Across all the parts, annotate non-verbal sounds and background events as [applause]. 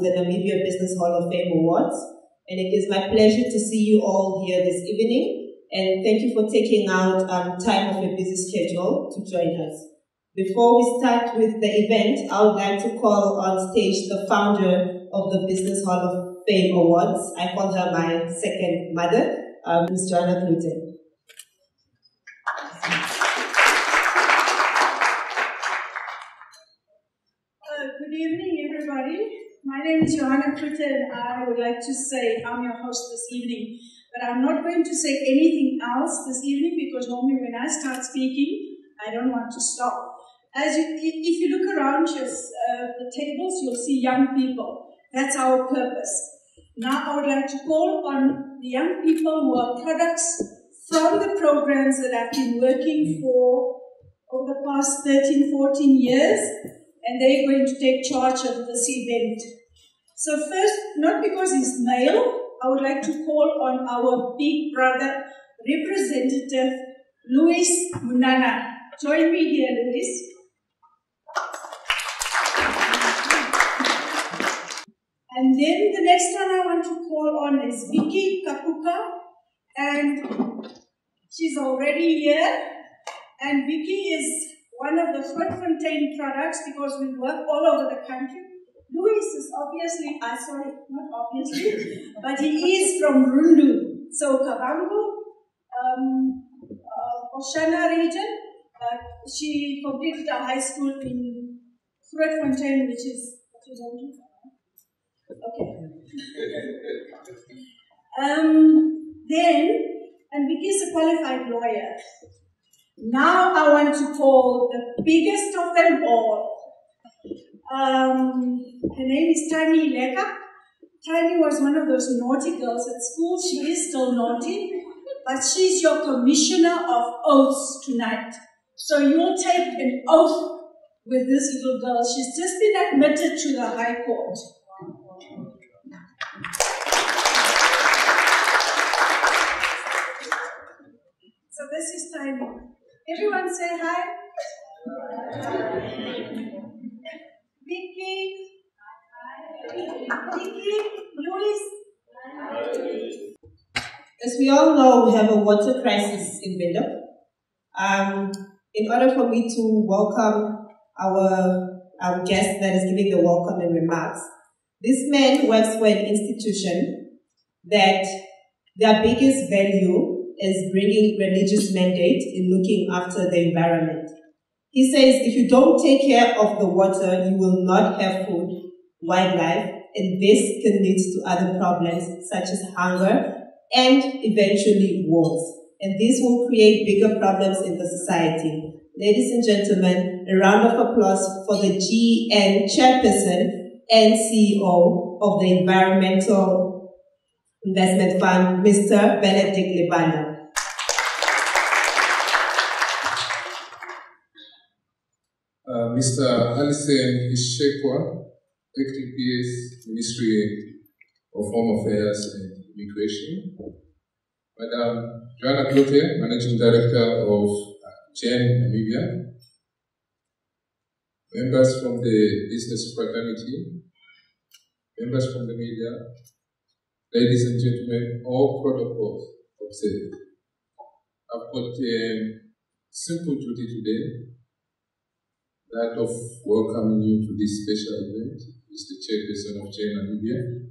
The Namibia Business Hall of Fame Awards. And it is my pleasure to see you all here this evening. And thank you for taking out um, time of your busy schedule to join us. Before we start with the event, I would like to call on stage the founder of the Business Hall of Fame Awards. I call her my second mother, um, Ms. Joanna. Name is Johanna Klute and I would like to say I'm your host this evening. But I'm not going to say anything else this evening because normally when I start speaking, I don't want to stop. As you, if you look around your, uh, the tables, you'll see young people. That's our purpose. Now I would like to call on the young people who are products from the programs that I've been working for over the past 13, 14 years, and they're going to take charge of this event. So first, not because he's male, I would like to call on our big brother, Representative Louis Munana. Join me here, Louis. And then the next one I want to call on is Vicky Kapuka. And she's already here. And Vicky is one of the Grootfontein products because we work all over the country. Louis is obviously, uh, sorry, not obviously, [laughs] but he is from Rundu. So Kavango, um, uh, Oshana region. Uh, she completed her high school in Grootfontein, which is, which is Okay. um, then, and is a qualified lawyer. Now I want to call the biggest of them all, um, her name is Tani Leka. Tani was one of those naughty girls at school. She is still naughty, but she's your commissioner of oaths tonight. So you'll take an oath with this little girl. She's just been admitted to the High Court. So this is Tani. Everyone say hi. We all know, we have a water crisis in Windhoek. Um, in order for me to welcome our, our guest that is giving the welcoming remarks, this man works for an institution that their biggest value is bringing religious mandate in looking after the environment. He says if you don't take care of the water, you will not have food, wildlife, and this can lead to other problems such as hunger and eventually wars. And this will create bigger problems in the society. Ladies and gentlemen, a round of applause for the GEN chairperson and CEO of the Environmental Investment Fund, Mr. Benedict Libanda. Uh, Mr. Alison Ishekwa, acting PS, Ministry of Home Affairs and Immigration. Madam um, Joanna Klute, Managing Director of uh, GEN Namibia. Members from the business fraternity, members from the media, ladies and gentlemen, all protocols observed. I've got a simple duty today that of welcoming you to this special event Mr. chairperson of GEN Namibia.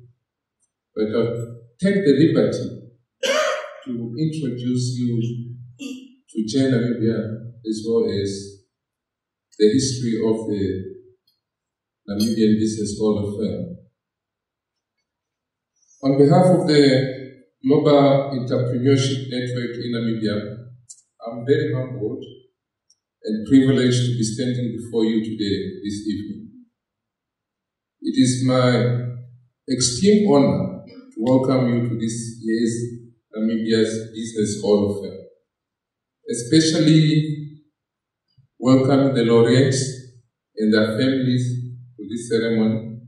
But I'll take the liberty to introduce you to GEN Namibia as well as the history of the Namibian Business Hall of Fame. On behalf of the Global Entrepreneurship Network in Namibia, I'm very humbled and privileged to be standing before you today, this evening. It is my extreme honor welcome you to this year's Namibia's Business Hall of Fame, especially welcome the laureates and their families to this ceremony.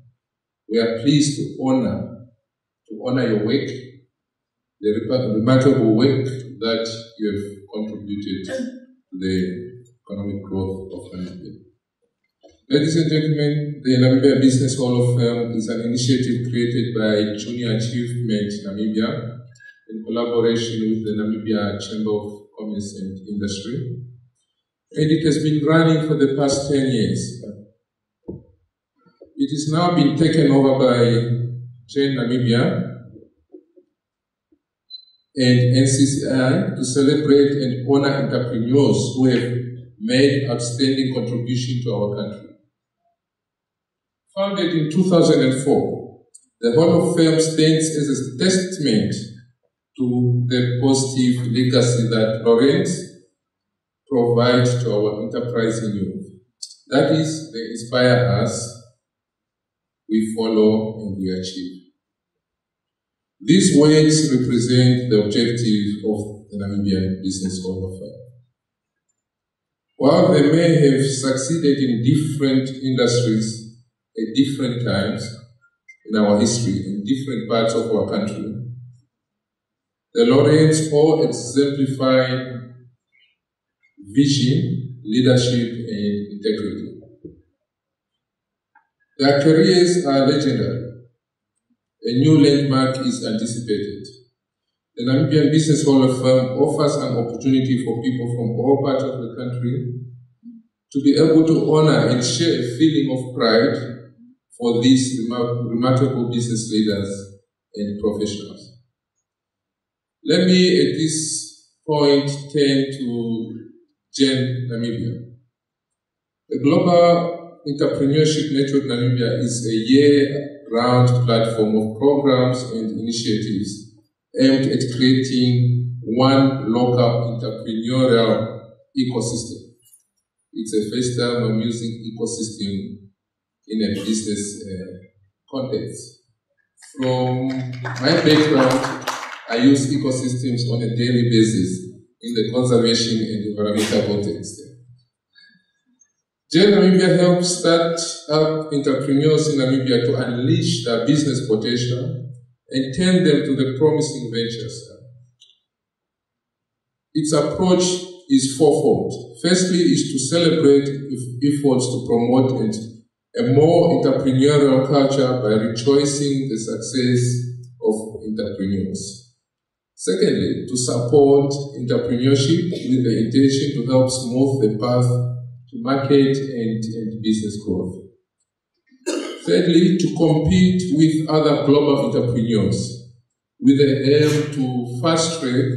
We are pleased to honor, to honor your work, the remarkable work that you have contributed to the economic growth of Namibia. Ladies and gentlemen, the Namibia Business Hall of Fame is an initiative created by Junior Achievement Namibia in collaboration with the Namibia Chamber of Commerce and Industry. And it has been running for the past 10 years. It has now been taken over by GEN Namibia and NCCI to celebrate and honor entrepreneurs who have made outstanding contribution to our country. Founded in 2004, the Hall of Fame stands as a testament to the positive legacy that Lawrence provides to our enterprising youth. That is, they inspire us, we follow, and we achieve. These words represent the objective of the Namibian Business Hall of Fame. While they may have succeeded in different industries at different times in our history, in different parts of our country, the laureates all exemplify vision, leadership, and integrity. Their careers are legendary. A new landmark is anticipated. The Namibian Business Hall of Fame offers an opportunity for people from all parts of the country to be able to honor and share a feeling of pride for these remarkable business leaders and professionals. Let me at this point turn to GEN Namibia. The Global Entrepreneurship Network Namibia is a year-round platform of programs and initiatives aimed at creating one local entrepreneurial ecosystem. It's a I'm using ecosystem in a business uh, context. From my background, I use ecosystems on a daily basis in the conservation and environmental context. GEN Namibia helps start up entrepreneurs in Namibia to unleash their business potential and turn them to the promising ventures. Its approach is fourfold. Firstly, is to celebrate efforts to promote a more entrepreneurial culture by rejoicing the success of entrepreneurs. Secondly, to support entrepreneurship with the intention to help smooth the path to market and, and business growth. Thirdly, to compete with other global entrepreneurs with the aim to fast track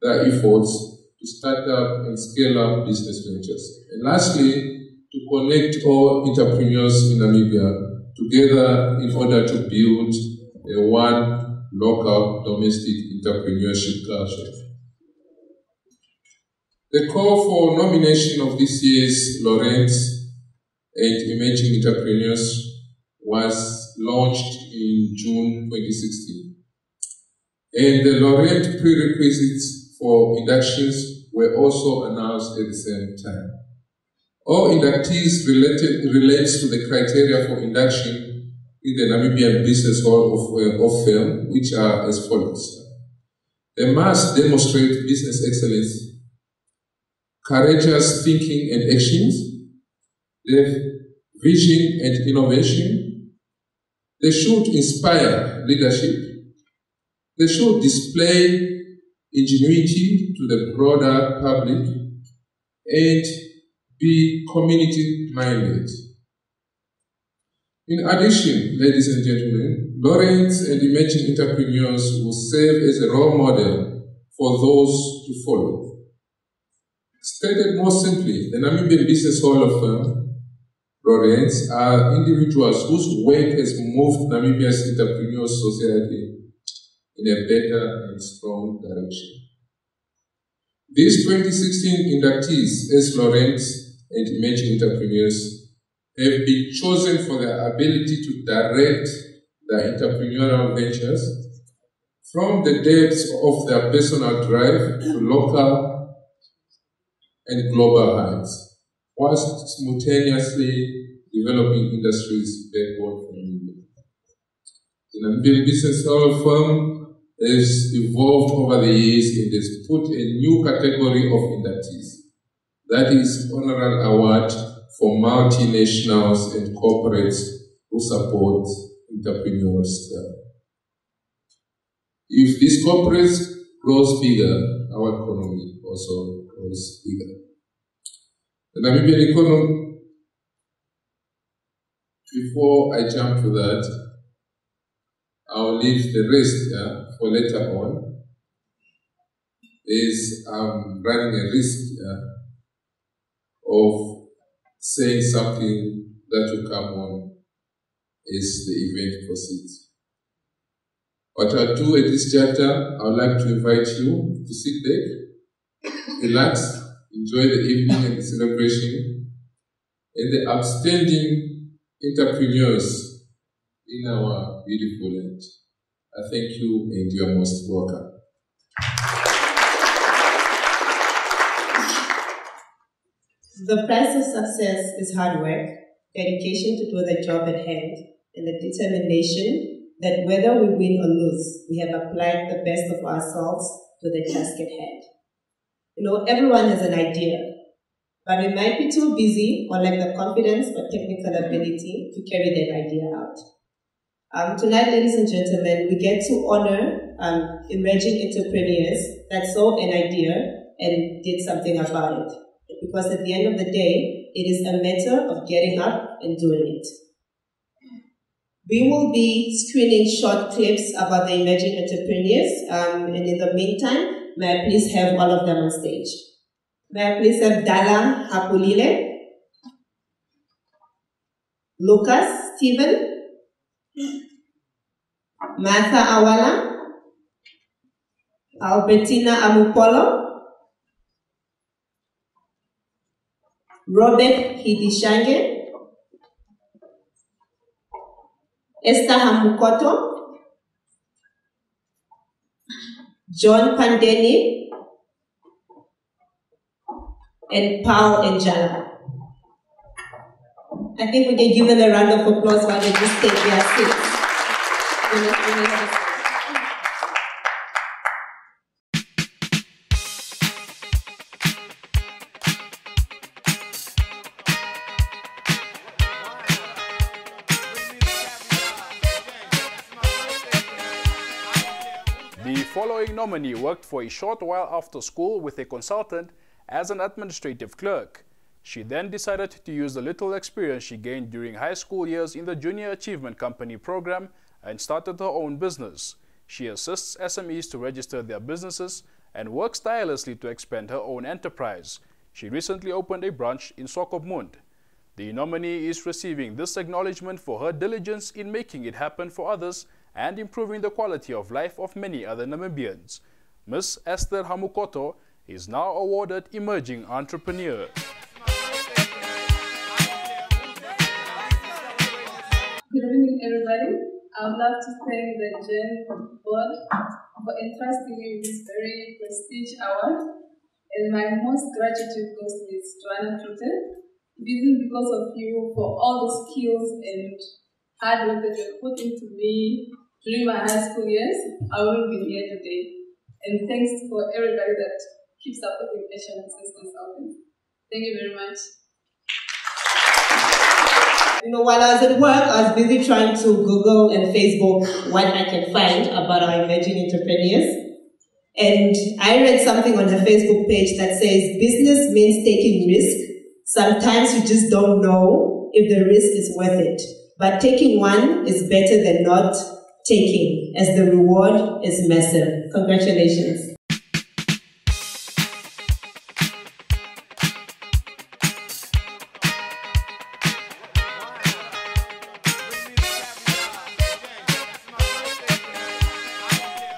their efforts to start up and scale up business ventures. And lastly, to connect all entrepreneurs in Namibia together in order to build a one local domestic entrepreneurship culture. The call for nomination of this year's laureates and emerging entrepreneurs was launched in June 2016. And the laureate prerequisites for inductions were also announced at the same time. All inductees related, relates to the criteria for induction in the Namibian Business Hall of, uh, of Fame, which are as follows. They must demonstrate business excellence, courageous thinking and actions, have vision and innovation, they should inspire leadership, they should display ingenuity to the broader public, and be community minded. In addition, ladies and gentlemen, laureates and emerging entrepreneurs will serve as a role model for those to follow. Stated more simply, the Namibian Business Hall of Fame laureates are individuals whose work has moved Namibia's entrepreneurial society in a better and strong direction. These 2016 inductees as laureates and emerging entrepreneurs have been chosen for their ability to direct their entrepreneurial ventures from the depths of their personal drive to local and global heights, whilst simultaneously developing industries backward from India. The Namibian Business of Fame has evolved over the years and has put a new category of inductees. That is honorary award for multinationals and corporates who support entrepreneurs. If these corporates grows bigger, our economy also grows bigger. The Namibian economy, before I jump to that, I'll leave the rest yeah, for later on, is I'm running a risk yeah, of saying something that will come on as the event proceeds. What I'll do at this chapter, I would like to invite you to sit back, relax, enjoy the evening and the celebration, and the outstanding entrepreneurs in our beautiful land. I thank you and you are most welcome. The price of success is hard work, dedication to do the job at hand, and the determination that whether we win or lose, we have applied the best of ourselves to the task at hand. You know, everyone has an idea, but we might be too busy or lack the confidence or technical ability to carry that idea out. Um, tonight, ladies and gentlemen, we get to honor um, emerging entrepreneurs that saw an idea and did something about it. Because at the end of the day, it is a matter of getting up and doing it. We will be screening short clips about the emerging entrepreneurs, um, and in the meantime, may I please have all of them on stage. May I please have Dala Hapulile, Lucas Stephen, Martha Awala, Albertina Amupolo, Robert Hidishange, Esther Hamukoto, John Pandeni, and Paul Njala. I think we can give them a round of applause while they just take their seats. Nominee worked for a short while after school with a consultant as an administrative clerk. She then decided to use the little experience she gained during high school years in the Junior Achievement Company program and started her own business. She assists SMEs to register their businesses and works tirelessly to expand her own enterprise. She recently opened a branch in Swakopmund. The nominee is receiving this acknowledgement for her diligence in making it happen for others and improving the quality of life of many other Namibians. Ms. Esther Hamukoto is now awarded Emerging Entrepreneur. Good evening, everybody. I would love to thank the GEN board for entrusting me with this very prestigious award. And my most gratitude goes to Ms. Joanna Trutten. It isn't because of you for all the skills and hard work that you put into me during my high school years, I wouldn't be here today. And thanks for everybody that keeps supporting Asian Access Consultants. Thank you very much. You know, while I was at work, I was busy trying to Google and Facebook what I can find about our emerging entrepreneurs. And I read something on the Facebook page that says business means taking risk. Sometimes you just don't know if the risk is worth it. But taking one is better than not taking, as the reward is massive. Congratulations.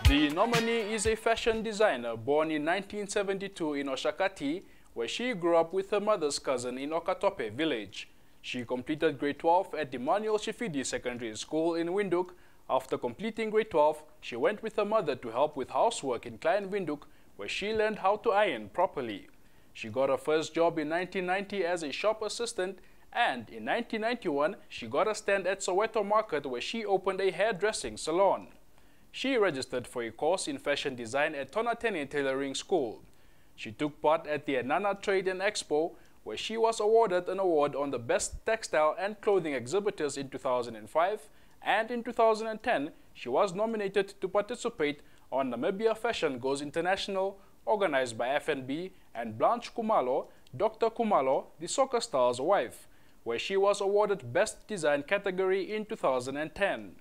The nominee is a fashion designer born in 1972 in Oshakati, where she grew up with her mother's cousin in Okatope village. She completed grade 12 at Emmanuel Shifidi Secondary School in Windhoek. After completing grade 12, she went with her mother to help with housework in Klein Windhoek, where she learned how to iron properly. She got her first job in 1990 as a shop assistant and in 1991 she got a stand at Soweto Market where she opened a hairdressing salon. She registered for a course in fashion design at Tonateni Tailoring School. She took part at the Anana Trade and Expo, where she was awarded an award on the Best Textile and Clothing Exhibitors in 2005, and in 2010, she was nominated to participate on Namibia Fashion Goes International, organized by FNB, and Blanche Khumalo, Dr. Khumalo, the soccer star's wife, where she was awarded Best Design category in 2010.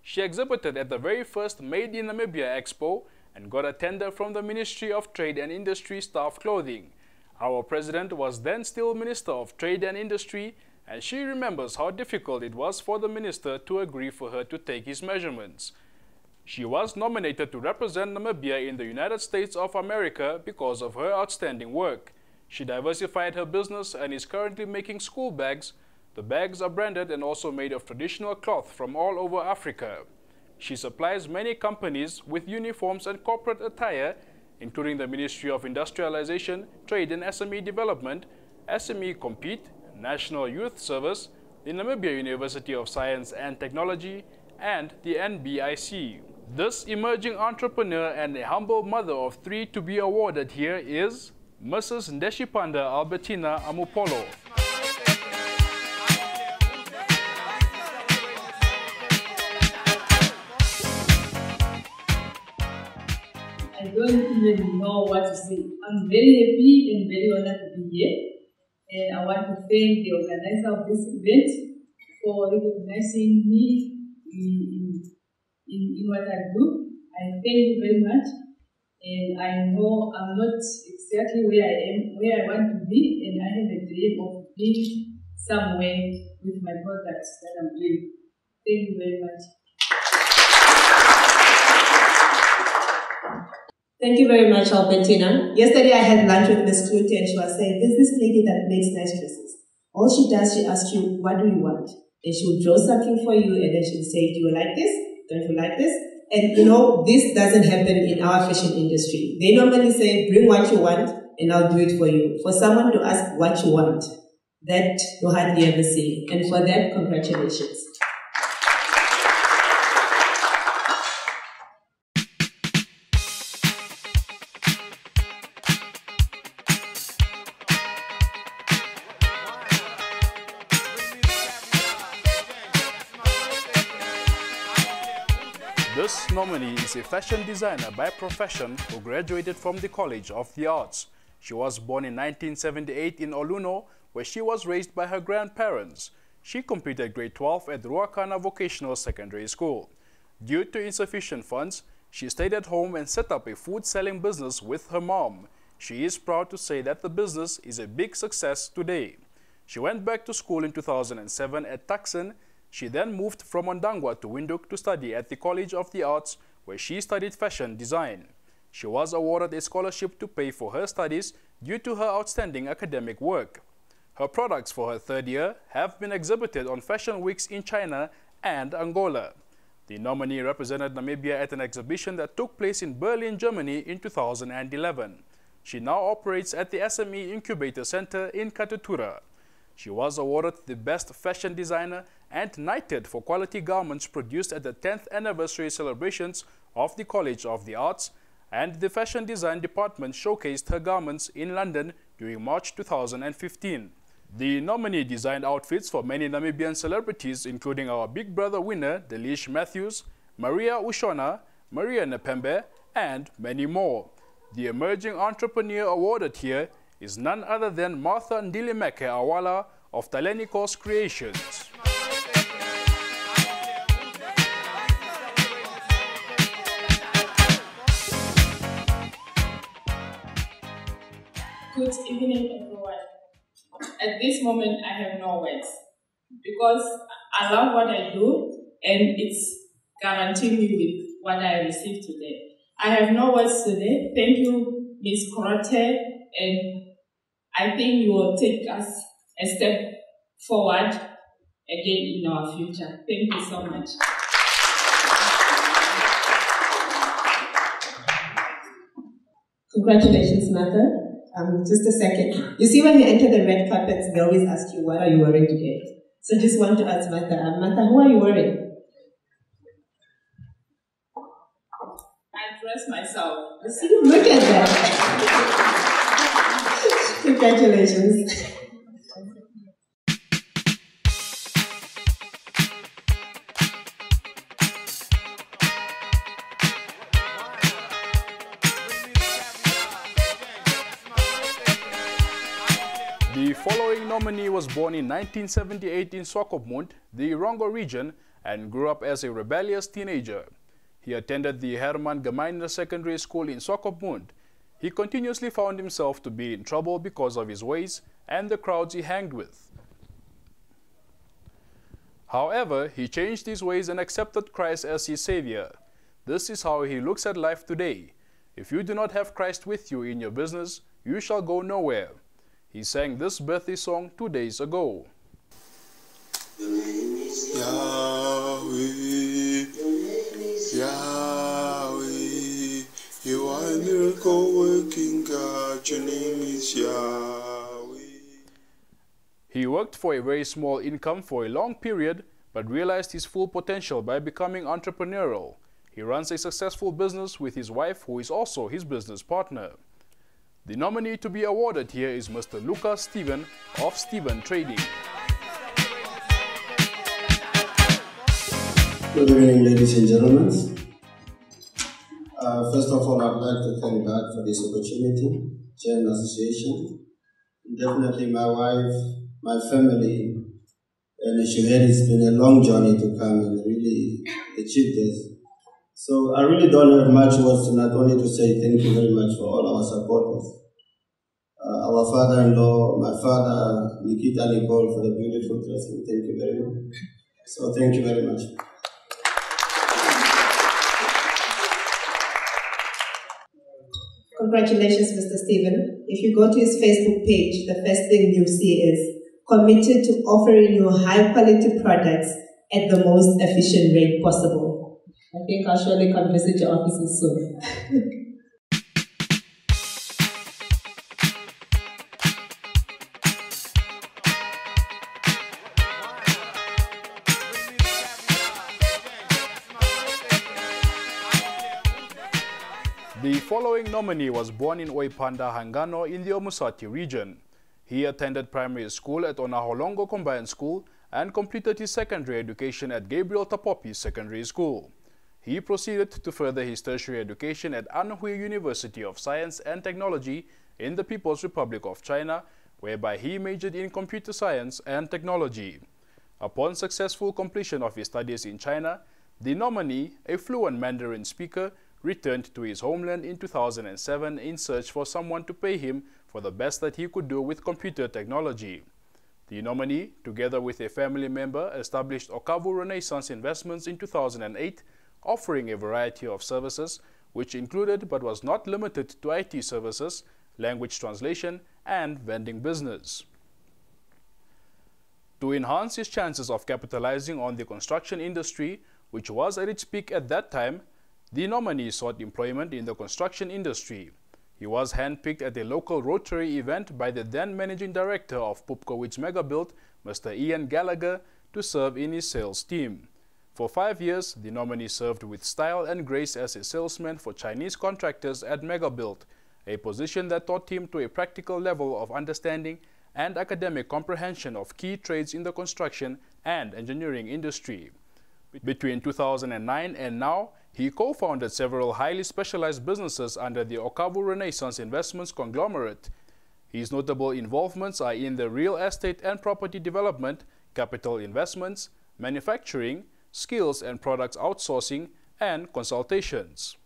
She exhibited at the very first Made in Namibia Expo and got a tender from the Ministry of Trade and Industry Staff Clothing. Our president was then still Minister of Trade and Industry and she remembers how difficult it was for the minister to agree for her to take his measurements. She was nominated to represent Namibia in the United States of America because of her outstanding work. She diversified her business and is currently making school bags. The bags are branded and also made of traditional cloth from all over Africa. She supplies many companies with uniforms and corporate attire, including the Ministry of Industrialization, Trade and SME Development, SME Compete, National Youth Service, the Namibia University of Science and Technology, and the NBIC. This emerging entrepreneur and a humble mother of three to be awarded here is Mrs. Ndeshipanda Albertina Amupolo. I don't even know what to say. I'm very happy and very honored to be here. And I want to thank the organizer of this event for recognizing me in, in, in what I do. I thank you very much. And I know I'm not exactly where I am, where I want to be, and I have a dream of being somewhere with my products that I'm doing. Thank you very much. Thank you very much, Albertina. Yesterday I had lunch with Miss Klute and she was saying, there's this lady that makes nice dresses. All she does, she asks you, what do you want? And she'll draw something for you and then she'll say, do you like this? Don't you like this? And you know, this doesn't happen in our fashion industry. They normally say, bring what you want and I'll do it for you. For someone to ask what you want, that you hardly ever see. And for that, congratulations. Is a fashion designer by profession who graduated from the College of the Arts. She was born in 1978 in Oluno, where she was raised by her grandparents. She completed grade 12 at Ruacana Vocational Secondary School. Due to insufficient funds, she stayed at home and set up a food selling business with her mom. She is proud to say that the business is a big success today. She went back to school in 2007 at Tucson she then moved from Ondangwa to Windhoek to study at the College of the Arts, where she studied fashion design. She was awarded a scholarship to pay for her studies due to her outstanding academic work. Her products for her third year have been exhibited on fashion weeks in China and Angola. The nominee represented Namibia at an exhibition that took place in Berlin, Germany in 2011. She now operates at the SME Incubator Center in Katutura. She was awarded the Best Fashion Designer and knighted for quality garments produced at the 10th anniversary celebrations of the College of the Arts, and the Fashion Design Department showcased her garments in London during March 2015. The nominee designed outfits for many Namibian celebrities, including our Big Brother winner, Dillish Mathews, Maria Ushona, Maria Nepembe, and many more. The emerging entrepreneur awarded here is none other than Martha Ndilimeke Awala of Talenikos Creations. Good evening, everyone. At this moment, I have no words because I love what I do and it's guaranteeing me with what I received today. I have no words today. Thank you, Ms. Korote, and I think you will take us a step forward again in our future. Thank you so much. Congratulations, Martha. Um, just a second. You see, when you enter the red carpets, they always ask you, what are you wearing today? So just want to ask Martha, um, Martha, who are you wearing? I dress myself. See, look at that. [laughs] Congratulations. Born in 1978 in Swakopmund, the Erongo region, and grew up as a rebellious teenager. He attended the Hermann Gmeiner Secondary School in Swakopmund. He continuously found himself to be in trouble because of his ways and the crowds he hanged with. However, he changed his ways and accepted Christ as his Savior. This is how he looks at life today. If you do not have Christ with you in your business, you shall go nowhere. He sang this birthday song two days ago. Yahweh, Yahweh, you are a miracle working God, your name is Yahweh. He worked for a very small income for a long period, but realized his full potential by becoming entrepreneurial. He runs a successful business with his wife, who is also his business partner. The nominee to be awarded here is Mr. Lucas Steven of Steven Trading. Good evening, ladies and gentlemen. Uh, first of all, I'd like to thank God for this opportunity, Chain Association, definitely my wife, my family, and Shuheri. It's been a long journey to come and really achieve this. So I really don't have much words not only to say thank you very much for all our supporters. Our father-in-law, my father, Nikita Nicole, for the beautiful dressing. Thank you very much. So thank you very much. Congratulations, Mr. Stephen. If you go to his Facebook page, the first thing you'll see is committed to offering you high quality products at the most efficient rate possible. I think I'll surely come visit your offices soon. [laughs] following nominee was born in Oipanda, Hangano in the Omusati region. He attended primary school at Onaholongo Combined School and completed his secondary education at Gabriel Taapopi Secondary School. He proceeded to further his tertiary education at Anhui University of Science and Technology in the People's Republic of China, whereby he majored in computer science and technology. Upon successful completion of his studies in China, the nominee, a fluent Mandarin speaker, returned to his homeland in 2007 in search for someone to pay him for the best that he could do with computer technology. The nominee, together with a family member, established Okavu Renaissance Investments in 2008, offering a variety of services, which included but was not limited to IT services, language translation, and vending business. To enhance his chances of capitalizing on the construction industry, which was at its peak at that time, the nominee sought employment in the construction industry. He was handpicked at a local Rotary event by the then managing director of Pupkowitz Megabuild, Mr. Ian Gallagher, to serve in his sales team. For five years, the nominee served with style and grace as a salesman for Chinese contractors at Megabuild, a position that taught him to a practical level of understanding and academic comprehension of key trades in the construction and engineering industry. Between 2009 and now, he co-founded several highly specialized businesses under the Okavu Renaissance Investments conglomerate. His notable involvements are in the real estate and property development, capital investments, manufacturing, skills and products outsourcing, and consultations.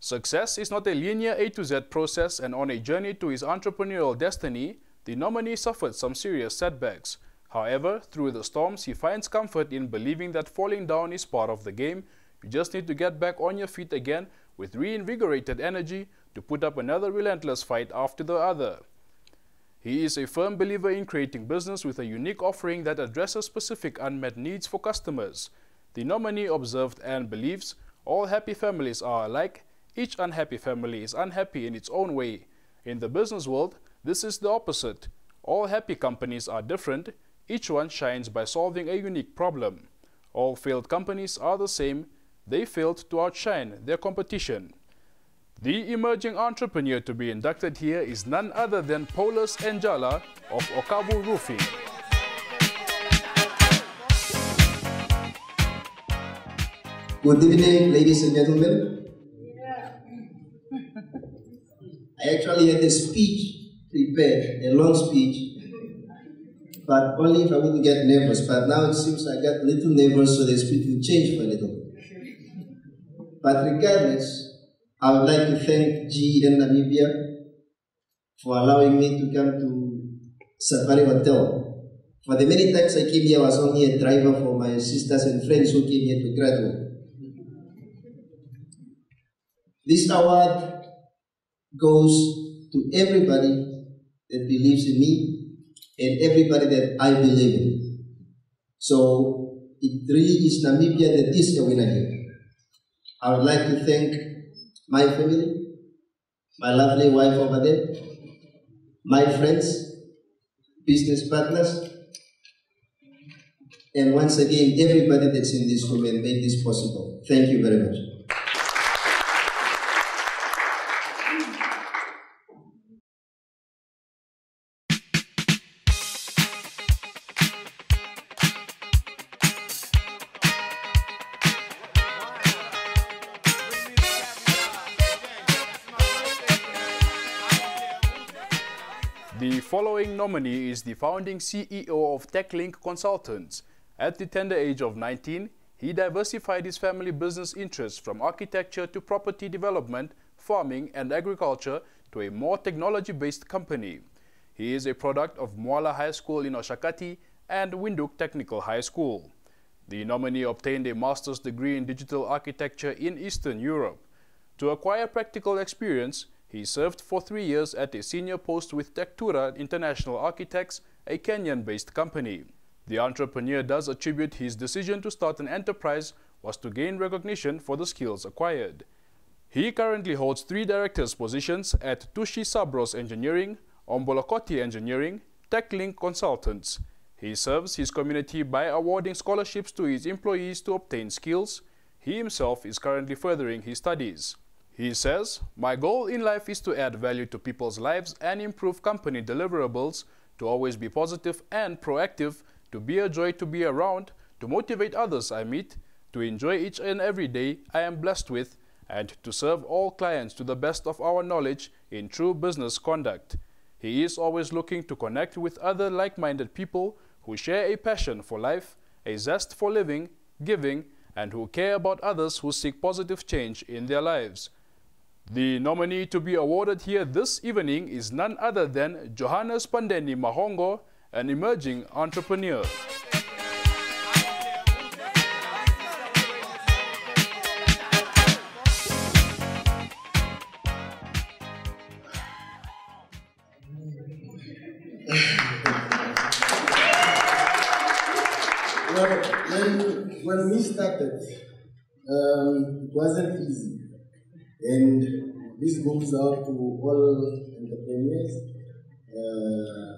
Success is not a linear A to Z process and on a journey to his entrepreneurial destiny, the nominee suffered some serious setbacks. However, through the storms, he finds comfort in believing that falling down is part of the game. You just need to get back on your feet again with reinvigorated energy to put up another relentless fight after the other. He is a firm believer in creating business with a unique offering that addresses specific unmet needs for customers. The nominee observed and believes all happy families are alike, each unhappy family is unhappy in its own way. In the business world, this is the opposite. All happy companies are different, each one shines by solving a unique problem. All failed companies are the same, they failed to outshine their competition. The emerging entrepreneur to be inducted here is none other than Paulus Enjala of Okavu Roofing. Good evening, ladies and gentlemen. I actually had a speech prepared, a long speech, but only if I wouldn't get nervous. But now it seems I got a little nervous, so the speech will change for a little. But regardless, I would like to thank G and Namibia for allowing me to come to Safari Hotel. For the many times I came here, I was only a driver for my sisters and friends who came here to graduate. This award goes to everybody that believes in me and everybody that I believe in. So it really is Namibia that is the winner here. I would like to thank my family, my lovely wife over there, my friends, business partners, and once again, everybody that's in this room and made this possible. Thank you very much. Following nominee is the founding CEO of TechLink Consultants. At the tender age of 19, he diversified his family business interests from architecture to property development, farming and agriculture to a more technology-based company. He is a product of Mwala High School in Oshakati and Windhoek Technical High School. The nominee obtained a master's degree in digital architecture in Eastern Europe. To acquire practical experience, he served for three years at a senior post with Tectura International Architects, a Kenyan-based company. The entrepreneur does attribute his decision to start an enterprise was to gain recognition for the skills acquired. He currently holds three directors' positions at Tushi Sabros Engineering, Ombolokoti Engineering, TechLink Consultants. He serves his community by awarding scholarships to his employees to obtain skills. He himself is currently furthering his studies. He says, My goal in life is to add value to people's lives and improve company deliverables, to always be positive and proactive, to be a joy to be around, to motivate others I meet, to enjoy each and every day I am blessed with, and to serve all clients to the best of our knowledge in true business conduct. He is always looking to connect with other like-minded people who share a passion for life, a zest for living, giving, and who care about others who seek positive change in their lives. The nominee to be awarded here this evening is none other than Johannes Pandeni Mahongo, an emerging entrepreneur. Well, when, when we started, um, it wasn't easy. And this goes out to all entrepreneurs uh,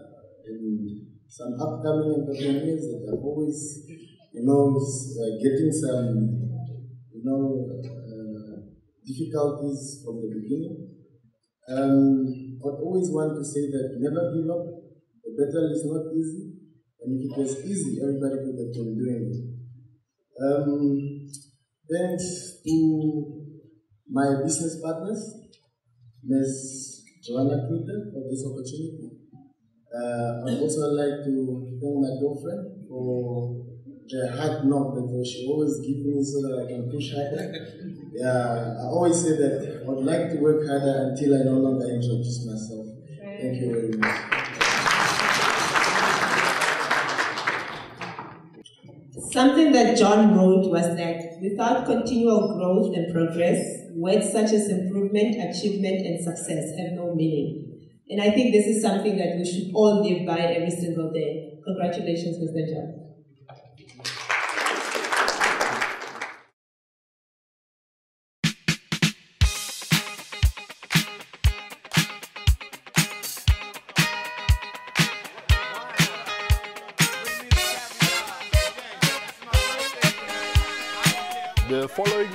and some upcoming entrepreneurs that are always, you know, uh, getting some, you know, uh, difficulties from the beginning. Um, I always want to say that never give up. The battle is not easy, and if it was easy, everybody could have been doing it. Um, thanks to my business partners, Ms. Joanna Peter, for this opportunity. Uh, I'd also like to thank my girlfriend for the hard knock that she always gives me so that I can push harder. Yeah, I always say that I would like to work harder until I no longer introduce myself. Thank you very much. Something that John wrote was that without continual growth and progress, words such as improvement, achievement, and success have no meaning. And I think this is something that we should all live by every single day. Congratulations, Mr. John.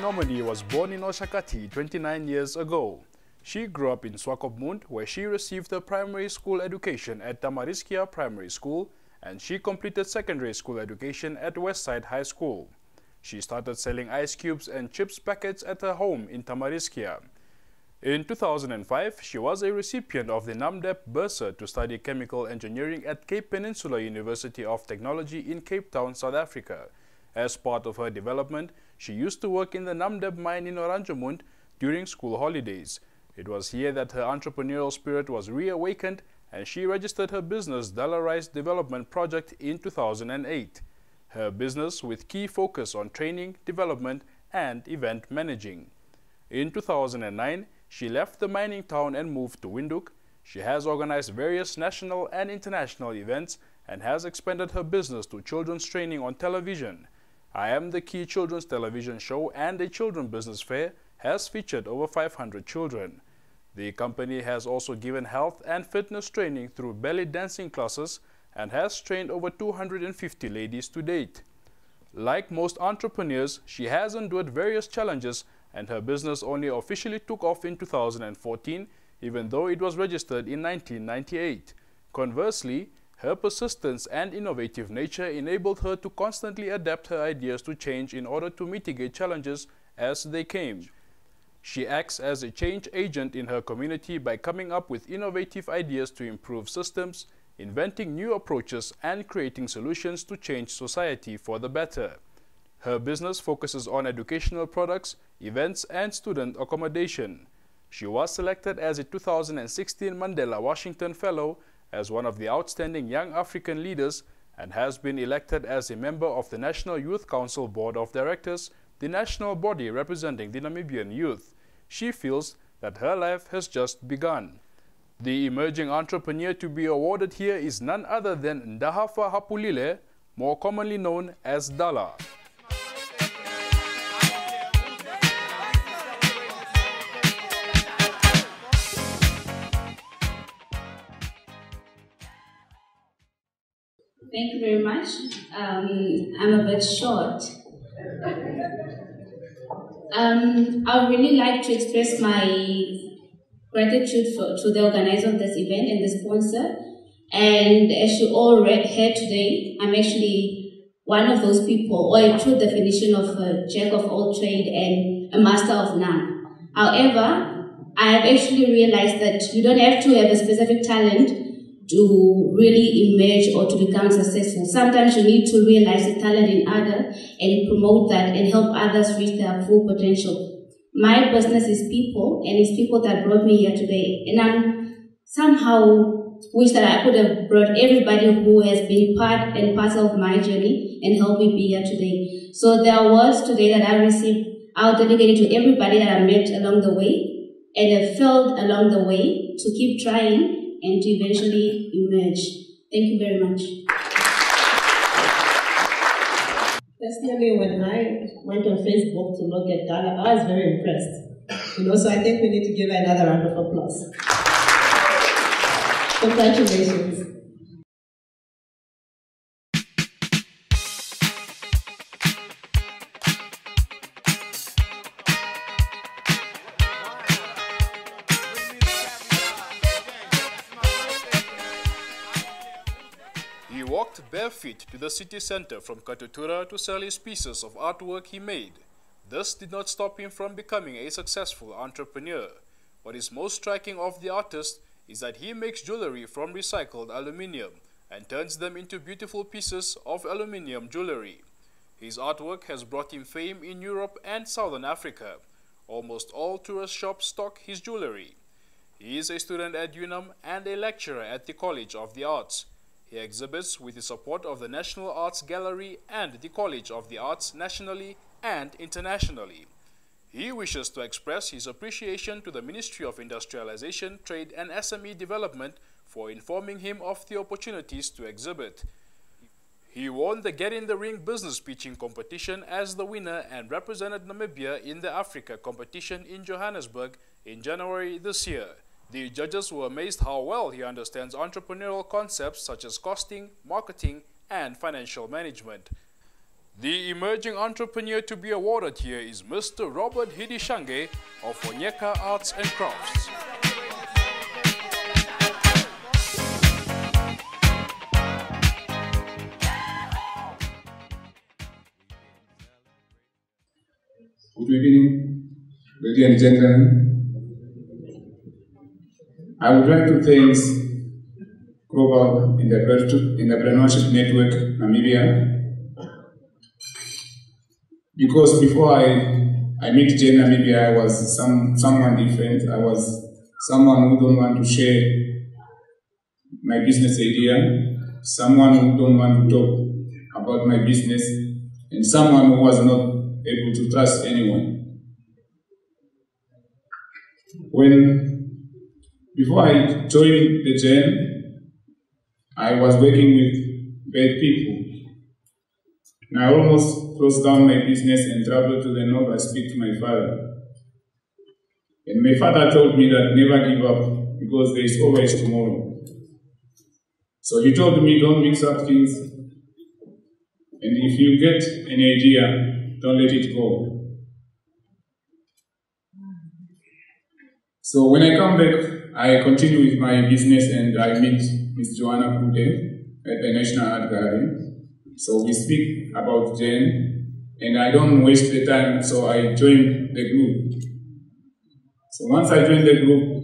The was born in Oshakati 29 years ago. She grew up in Swakopmund, where she received her primary school education at Tamariskia Primary School, and she completed secondary school education at Westside High School. She started selling ice cubes and chips packets at her home in Tamariskia. In 2005, she was a recipient of the Namdeb Bursa to study chemical engineering at Cape Peninsula University of Technology in Cape Town, South Africa. As part of her development, she used to work in the Namdeb mine in Oranjemund during school holidays. It was here that her entrepreneurial spirit was reawakened and she registered her business Dollar Rice Development Project in 2008. Her business with key focus on training, development, and event managing. In 2009, she left the mining town and moved to Windhoek. She has organized various national and international events and has expanded her business to children's training on television. I Am the Key Children's Television Show and a children business fair has featured over 500 children. The company has also given health and fitness training through belly dancing classes and has trained over 250 ladies to date. Like most entrepreneurs, she has endured various challenges and her business only officially took off in 2014, even though it was registered in 1998. Conversely, her persistence and innovative nature enabled her to constantly adapt her ideas to change in order to mitigate challenges as they came. She acts as a change agent in her community by coming up with innovative ideas to improve systems, inventing new approaches, and creating solutions to change society for the better. Her business focuses on educational products, events, and student accommodation. She was selected as a 2016 Mandela Washington Fellow as one of the outstanding young African leaders and has been elected as a member of the National Youth Council Board of Directors, the national body representing the Namibian youth. She feels that her life has just begun. The emerging entrepreneur to be awarded here is none other than Ndahafa Hapulile, more commonly known as Dala. Thank you very much. Um, I'm a bit short. Um, I would really like to express my gratitude for, to the organizer of this event and the sponsor. And as you all read here today, I'm actually one of those people, or a true definition of a jack of all trade and a master of none. However, I have actually realized that you don't have to have a specific talent to really emerge or to become successful. Sometimes you need to realize the talent in others and promote that and help others reach their full potential. My business is people, and it's people that brought me here today. And I'm somehow wish that I could have brought everybody who has been part and parcel of my journey and helped me be here today. So there are words today that I received. I'll dedicate to everybody that I met along the way and have felt along the way to keep trying and to eventually emerge. Thank you very much. Personally, when I went on Facebook to look at Dala, I was very impressed. You know, so I think we need to give her another round of applause. Congratulations. To the city center from Katutura to sell his pieces of artwork he made. This did not stop him from becoming a successful entrepreneur. What is most striking of the artist is that he makes jewelry from recycled aluminium and turns them into beautiful pieces of aluminium jewelry. His artwork has brought him fame in Europe and Southern Africa. Almost all tourist shops stock his jewelry. He is a student at UNAM and a lecturer at the College of the Arts. He exhibits with the support of the National Arts Gallery and the College of the Arts nationally and internationally. He wishes to express his appreciation to the Ministry of Industrialization, Trade and SME Development for informing him of the opportunities to exhibit. He won the Get in the Ring business pitching competition as the winner and represented Namibia in the Africa competition in Johannesburg in January this year. The judges were amazed how well he understands entrepreneurial concepts such as costing, marketing, and financial management. The emerging entrepreneur to be awarded here is Mr. Robert Hidishange of Onyeka Arts and Crafts. Good evening, ladies and gentlemen. I would like to thank Global Entrepreneurship Network Namibia because before I I met GEN Namibia, I was some someone different. I was someone who don't want to share my business idea, someone who don't want to talk about my business, and someone who was not able to trust anyone. When before I joined the GEN, I was working with bad people. And I almost closed down my business and traveled to the north. I speak to my father. And my father told me that never give up because there is always tomorrow. So he told me don't mix up things. And if you get an idea, don't let it go. So when I come back, I continue with my business and I meet Miss Joanna Klute at the National Art Gallery. So we speak about GEN, and I don't waste the time, so I join the group. So once I joined the group,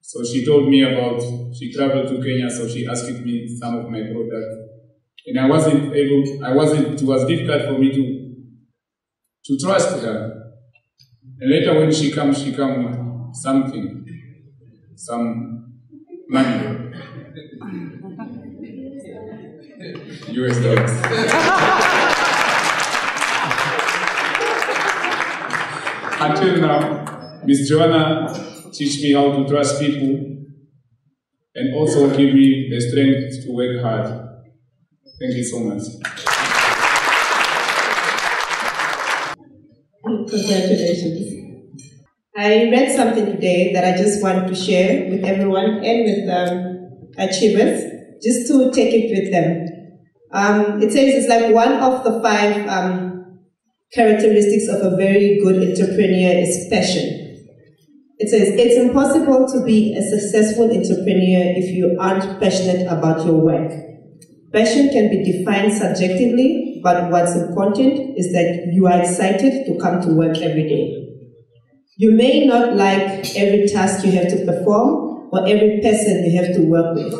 so she told me about, she traveled to Kenya, so she asked me some of my products. And I wasn't able, I wasn't, it was difficult for me to, to trust her. And later when she comes, she comes with something, some money. US dollars. Until now, Miss Joanna teach me how to trust people and also give me the strength to work hard. Thank you so much. Congratulations. I read something today that I just want to share with everyone and with um, achievers, just to take it with them. Um, it says it's like one of the five um, characteristics of a very good entrepreneur is passion. It says it's impossible to be a successful entrepreneur if you aren't passionate about your work. Passion can be defined subjectively, but what's important is that you are excited to come to work every day. You may not like every task you have to perform or every person you have to work with,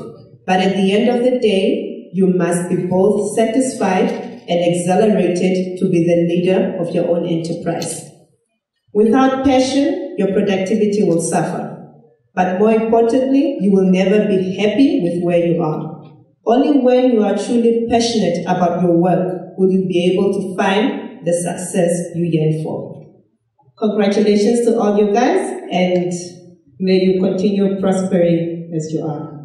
but at the end of the day, you must be both satisfied and exhilarated to be the leader of your own enterprise. Without passion, your productivity will suffer. But more importantly, you will never be happy with where you are. Only when you are truly passionate about your work will you be able to find the success you yearn for. Congratulations to all you guys and may you continue prospering as you are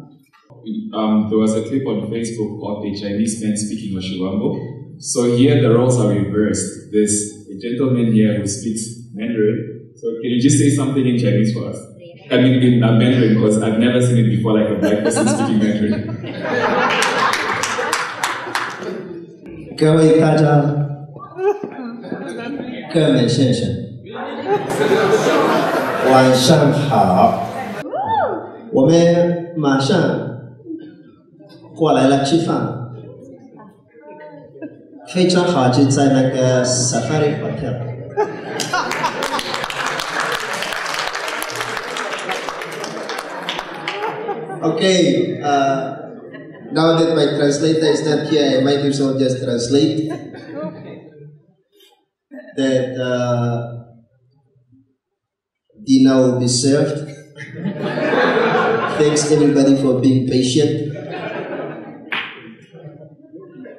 um, there was a clip on Facebook of a Chinese man speaking Oshiwambo. So here the roles are reversed. There's a gentleman here who speaks Mandarin. So can you just say something in Chinese for us? I mean in uh, Mandarin because I've never seen it before, like a black person speaking [laughs] Mandarin. 各位大家，各位先生， 晚上好。我们马上过来了吃饭，非常好，就在那个 Safari Hotel。Okay, uh, now that my translator is not here, I might as well just translate that uh, dinner will be served. Thanks everybody for being patient.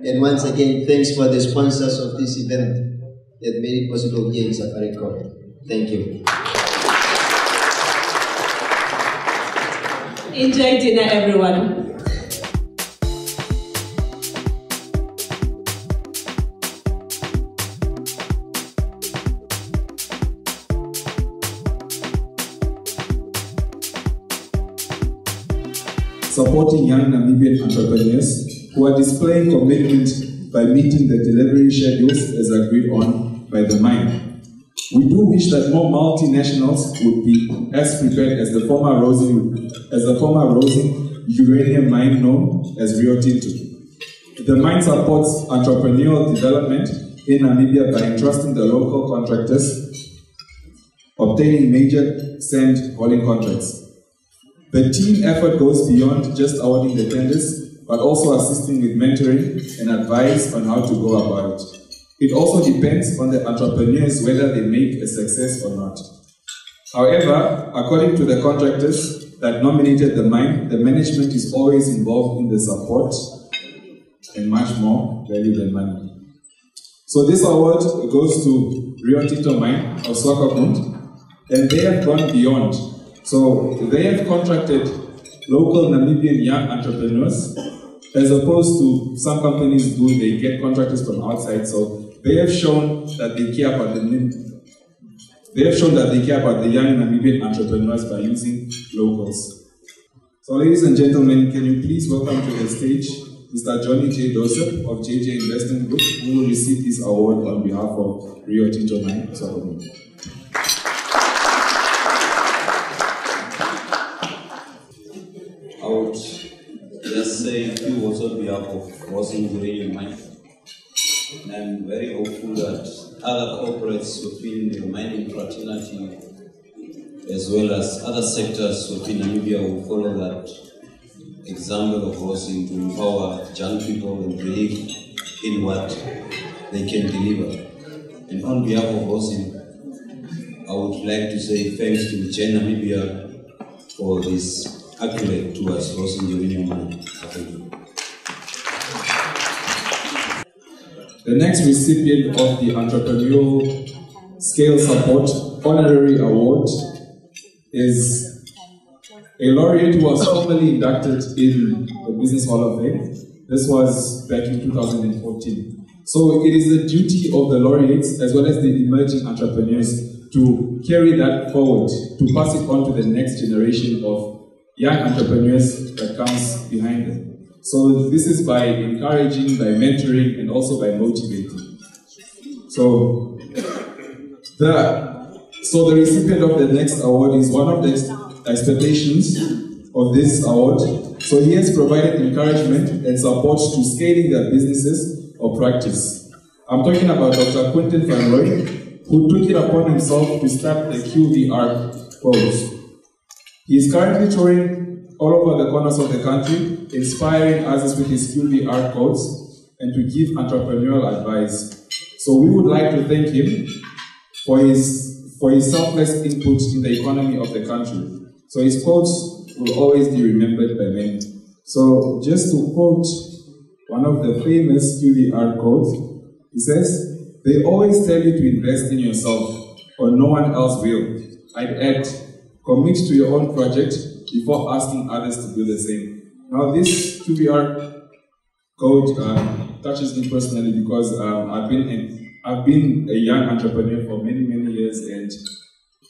And once again, thanks for the sponsors of this event that made it possible here in Safari Court. Thank you. Enjoy dinner, everyone. By meeting the delivery schedules as agreed on by the mine. We do wish that more multinationals would be as prepared as the former Rossing, as the former Rossing uranium mine known as Rio Tinto. The mine supports entrepreneurial development in Namibia by entrusting the local contractors obtaining major sand hauling contracts. The team effort goes beyond just awarding the tenders, but also assisting with mentoring and advice on how to go about it. It also depends on the entrepreneurs whether they make a success or not. However, according to the contractors that nominated the mine, the management is always involved in the support and much more value than money. So this award goes to Rio Tinto Mine of Swakopmund, and they have gone beyond. So they have contracted local Namibian young entrepreneurs, as opposed to some companies do, they get contractors from outside. So they have shown that they care about the they have shown that they care about the young Namibian entrepreneurs by using locals. So ladies and gentlemen, can you please welcome to the stage Mr. Johnny J. Joseph of JJ Investment Group, who will receive this award on behalf of Rio Tinto Mine. Of Rossing Uranium Mine. And I'm very hopeful that other corporates within the mining fraternity, as well as other sectors within Namibia, will follow that example of Rossing to empower young people and believe in what they can deliver. And on behalf of Rossing, I would like to say thanks to the GEN Namibia for this accolade towards Rossing Uranium Mine. Thank you. The next recipient of the Entrepreneurial Scale Support Honorary Award is a laureate who was formally inducted in the Business Hall of Fame. This was back in 2014. So it is the duty of the laureates as well as the emerging entrepreneurs to carry that forward, to pass it on to the next generation of young entrepreneurs that comes behind them. So this is by encouraging, by mentoring, and also by motivating. So the so the recipient of the next award is one of the expectations of this award. So he has provided encouragement and support to scaling their businesses or practice. I'm talking about Dr. Quinton van Rooyen, who took it upon himself to start the QVR course. He is currently touring all over the corners of the country, inspiring others with his QVR codes and to give entrepreneurial advice. So we would like to thank him for his, for his selfless input in the economy of the country. So his quotes will always be remembered by many. So just to quote one of the famous QVR quotes, he says, they always tell you to invest in yourself or no one else will. I'd add, commit to your own project before asking others to do the same. Now, this QVR quote uh, touches me personally because um, I've been I've been a young entrepreneur for many many years, and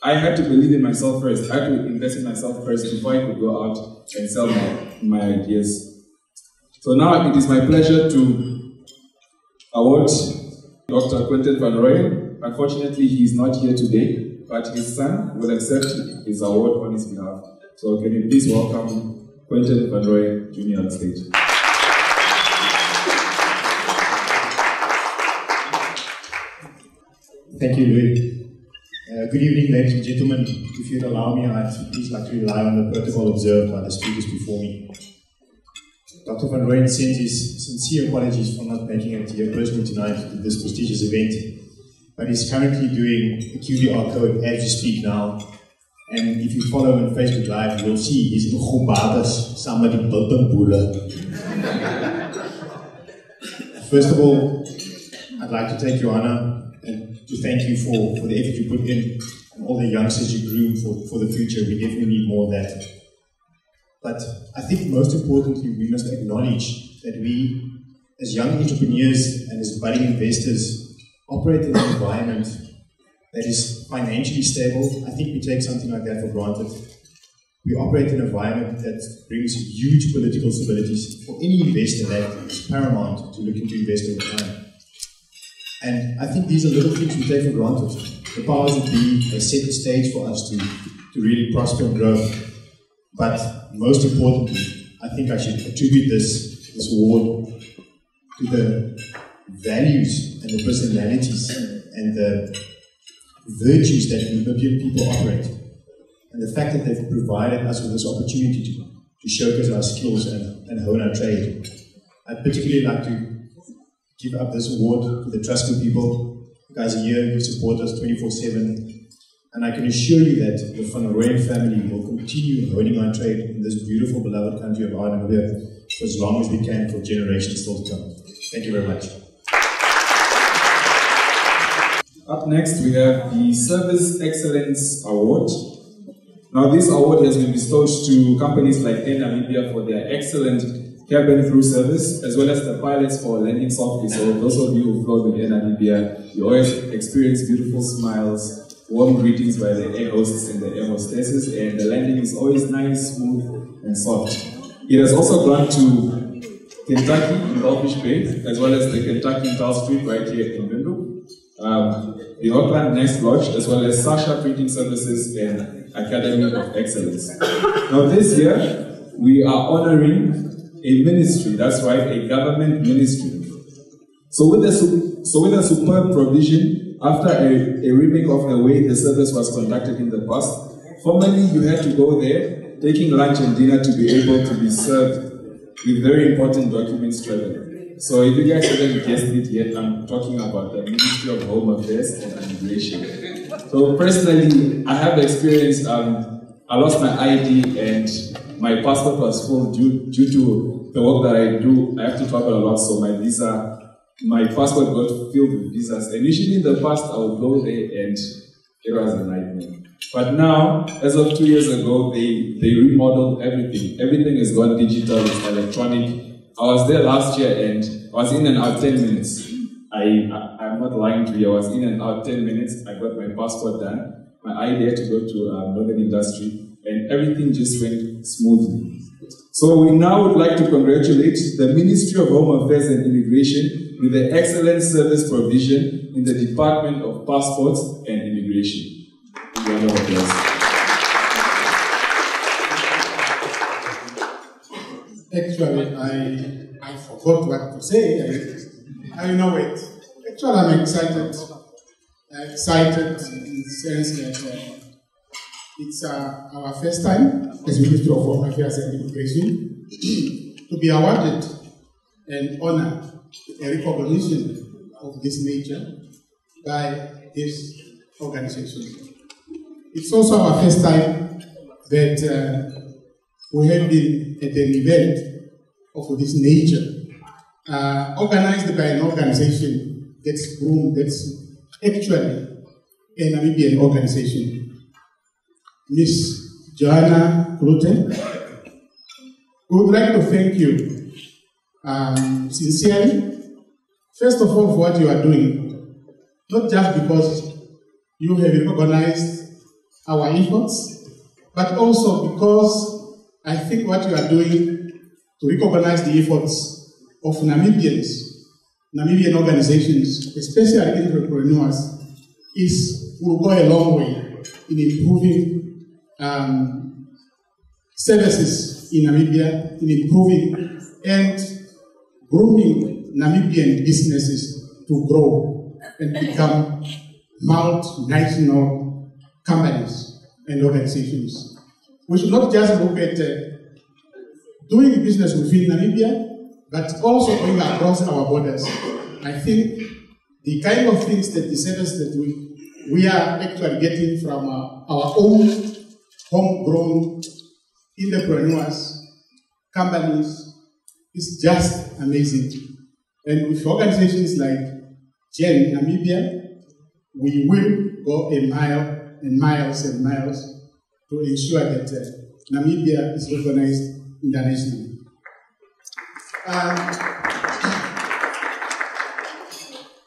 I had to believe in myself first. I had to invest in myself first before I could go out and sell my, my ideas. So now it is my pleasure to award Dr. Quinton van Rooyen. Unfortunately, he is not here today, but his son will accept his award on his behalf. So can you please welcome Quinton Van Jr. on stage. Thank you, Louis. Uh, good evening, ladies and gentlemen. If you'd allow me, I'd please like to rely on the protocol observed by the speakers before me. Dr. Van Rooyen sends his sincere apologies for not making it here personally tonight to this prestigious event, but he's currently doing a QVR code as we speak now, and if you follow him on Facebook Live, you'll see he's in met die Bilpenboele. First of all, I'd like to take your honor and to thank you for, for the effort you put in and all the youngsters you groom for, for the future. We definitely need more of that. But I think most importantly, we must acknowledge that we, as young entrepreneurs and as budding investors, operate in an environment that is financially stable. I think we take something like that for granted. We operate in an environment that brings huge political stabilities for any investor that is paramount to looking to invest over time. And I think these are little things we take for granted. The powers that be have set the stage for us to, to really prosper and grow. But most importantly, I think I should attribute this, this award to the values and the personalities and the virtues that Namibian people operate. And the fact that they've provided us with this opportunity to, to showcase our skills and, and hone our trade. I'd particularly like to give up this award to the Trustco people. You guys here, you support us 24 7. And I can assure you that the Van family will continue honing our trade in this beautiful, beloved country of Namibia for as long as we can for generations still to come. Thank you very much. Up next, we have the Service Excellence Award. Now, this award has been bestowed to companies like Air Namibia for their excellent cabin crew service, as well as the pilots for landing softly. So, those of you who flew with Air Namibia, you always experience beautiful smiles, warm greetings by the air hosts and the air hostesses, and the landing is always nice, smooth, and soft. It has also gone to Kentucky in Goldfish Bay, as well as the Kentucky Tall Street right here in Windhoek um, the Auckland Nest Lodge, as well as Sasha Printing Services and Academy of Excellence. Now, this year, we are honoring a ministry, that's right, a government ministry. So, with a, so with a superb provision, after a, a remake of the way the service was conducted in the past, formerly you had to go there, taking lunch and dinner to be able to be served with very important documents traveling. So if you guys haven't guessed it yet, I'm talking about the Ministry of Home Affairs and Immigration. So personally, I have experience, um, I lost my ID and my passport was full due, due to the work that I do. I have to travel a lot, so my visa, my passport got filled with visas. Initially in the past, I would go there and it was a nightmare. But now, as of two years ago, they, they remodeled everything. Everything is gone digital, it's electronic. I was there last year and I was in and out 10 minutes. I, I, am not lying to you, I was in and out 10 minutes. I got my passport done. My ID had to go to um, Northern Industry and everything just went smoothly. So we now would like to congratulate the Ministry of Home Affairs and Immigration with the excellent service provision in the Department of Passports and Immigration. Round of applause. Actually, I, I forgot what to say. I, know it. Actually, I'm excited. excited in the sense that uh, it's uh, our first time as Minister of Foreign Affairs and Immigration to be awarded an honor, a recognition of this nature by this organization. It's also our first time that uh, we have been at an event of this nature, uh, organized by an organization that's that's actually a Namibian organization. Miss Joanna Rutten, we would like to thank you um, sincerely, first of all, for what you are doing, not just because you have recognized our efforts, but also because I think what you are doing to recognize the efforts of Namibians, Namibian organizations, especially entrepreneurs, is will go a long way in improving um, services in Namibia, in improving and grooming Namibian businesses to grow and become multinational companies and organizations we should not just look at uh, doing business within Namibia, but also going across our borders. I think the kind of things that the service that we, we are actually getting from uh, our own homegrown entrepreneurs, companies, is just amazing. And with organizations like GEN Namibia, we will go a mile and miles and miles to ensure that uh, Namibia is recognized internationally. Um,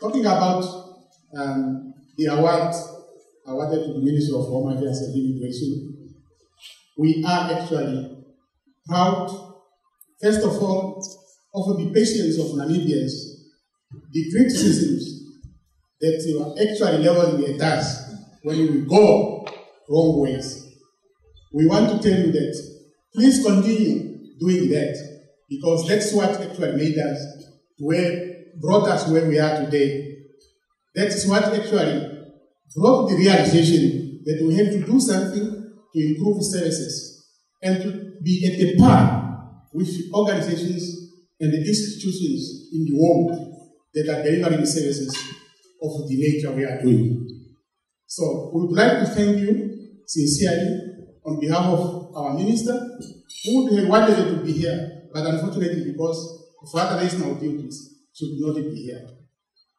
talking about um, the award awarded to the Ministry of Home Affairs and Immigration, we are actually proud, first of all, of the patience of Namibians, the criticisms that you are actually leveling at us when we go wrong ways. We want to tell you that please continue doing that because that's what actually made us where brought us where we are today. That is what actually brought the realization that we have to do something to improve services and to be at a par with organizations and the institutions in the world that are delivering services of the nature we are doing. So we would like to thank you sincerely on behalf of our minister, who would have wanted to be here, but unfortunately because of other national duties, should not be here.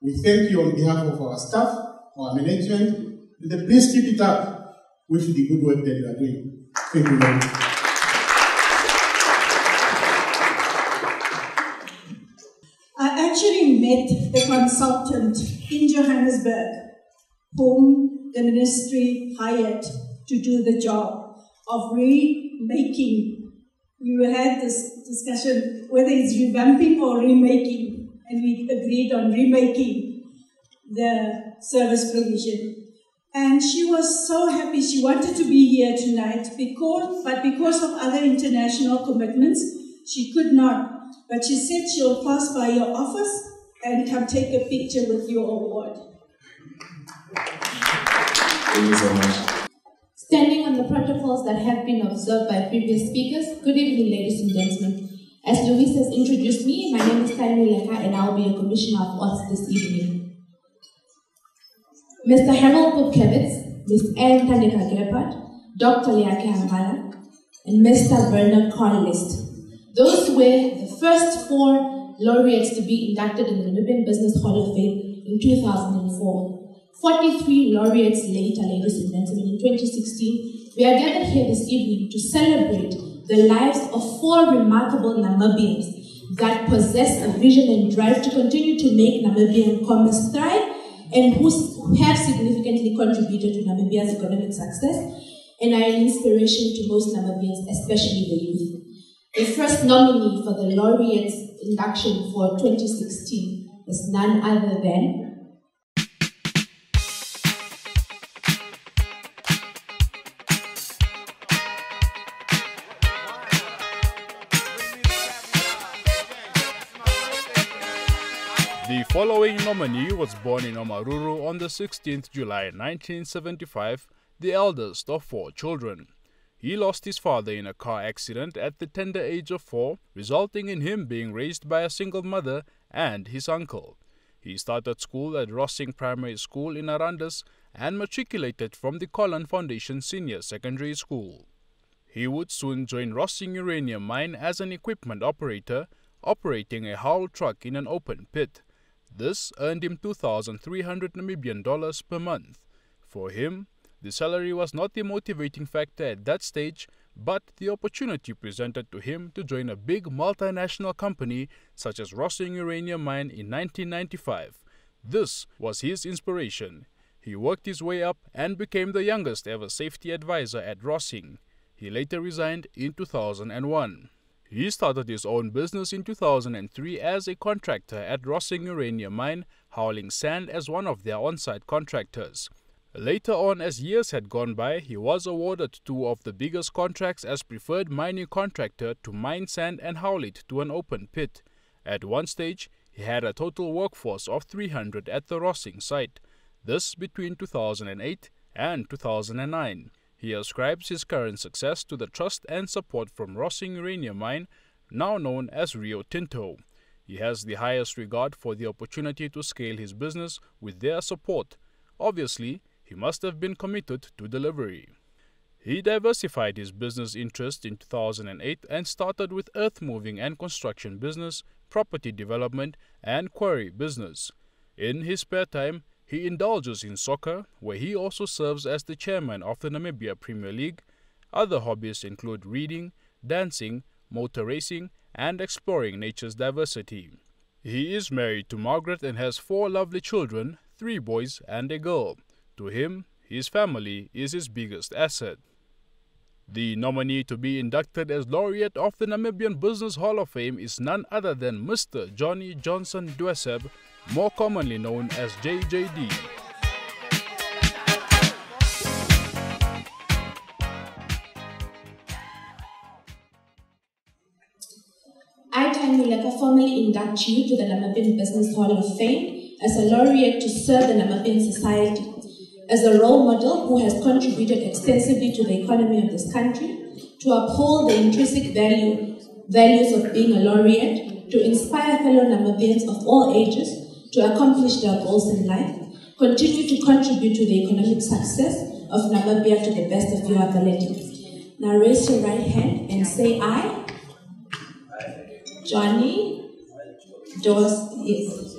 We thank you on behalf of our staff, our management, and please keep it up with the good work that you are doing. Thank you very much. I actually met the consultant in Johannesburg, whom the ministry hired to do the job of remaking. We had this discussion whether it's revamping or remaking and we agreed on remaking the service provision. And she was so happy. She wanted to be here tonight, because, but because of other international commitments, she could not. But she said she'll pass by your office and come take a picture with your award. Thank you so much. Standing on the protocols that have been observed by previous speakers, good evening, ladies and gentlemen. As Louise has introduced me, my name is Karen Leka and I'll be a Commissioner of Arts this evening. Mr. Harold Pupkewitz, Ms. Anne Tandika Gerpert, Dr. Leake Hangala, and Mr. Bernard Carlist. Those were the first four laureates to be inducted in the Namibian Business Hall of Fame in 2004. 43 laureates later, ladies and gentlemen, in 2016, we are gathered here this evening to celebrate the lives of four remarkable Namibians that possess a vision and drive to continue to make Namibian commerce thrive and who have significantly contributed to Namibia's economic success and are an inspiration to most Namibians, especially the youth. The first nominee for the laureates induction for 2016 is none other than following nominee was born in Omaruru on the 16th July 1975, the eldest of four children. He lost his father in a car accident at the tender age of four, resulting in him being raised by a single mother and his uncle. He started school at Rossing Primary School in Arandis and matriculated from the Kolin Foundation Senior Secondary School. He would soon join Rossing Uranium Mine as an equipment operator, operating a haul truck in an open pit. This earned him 2,300 Namibian dollars per month. For him, the salary was not the motivating factor at that stage, but the opportunity presented to him to join a big multinational company such as Rossing Uranium Mine in 1995. This was his inspiration. He worked his way up and became the youngest ever safety advisor at Rossing. He later resigned in 2001. He started his own business in 2003 as a contractor at Rossing Uranium Mine, hauling sand as one of their on-site contractors. Later on, as years had gone by, he was awarded two of the biggest contracts as preferred mining contractor to mine sand and haul it to an open pit. At one stage, he had a total workforce of 300 at the Rossing site. This between 2008 and 2009. He ascribes his current success to the trust and support from Rossing Uranium Mine, now known as Rio Tinto. He has the highest regard for the opportunity to scale his business with their support. Obviously, he must have been committed to delivery. He diversified his business interest in 2008 and started with earth moving and construction business, property development, and quarry business. In his spare time, he indulges in soccer, where he also serves as the chairman of the Namibia Premier League. Other hobbies include reading, dancing, motor racing, and exploring nature's diversity. He is married to Margaret and has four lovely children, three boys and a girl. To him, his family is his biggest asset. The nominee to be inducted as laureate of the Namibian Business Hall of Fame is none other than Mr. Johnny Johnson Doeseb, more commonly known as JJD. I, Tanyuleka, formally induct you to the Namibian Business Hall of Fame as a laureate to serve the Namibian society, as a role model who has contributed extensively to the economy of this country, to uphold the intrinsic value, values of being a laureate, to inspire fellow Namibians of all ages to accomplish their goals in life, continue to contribute to the economic success of Namibia to the best of your ability. Now raise your right hand and say I. Johnny Dos yes.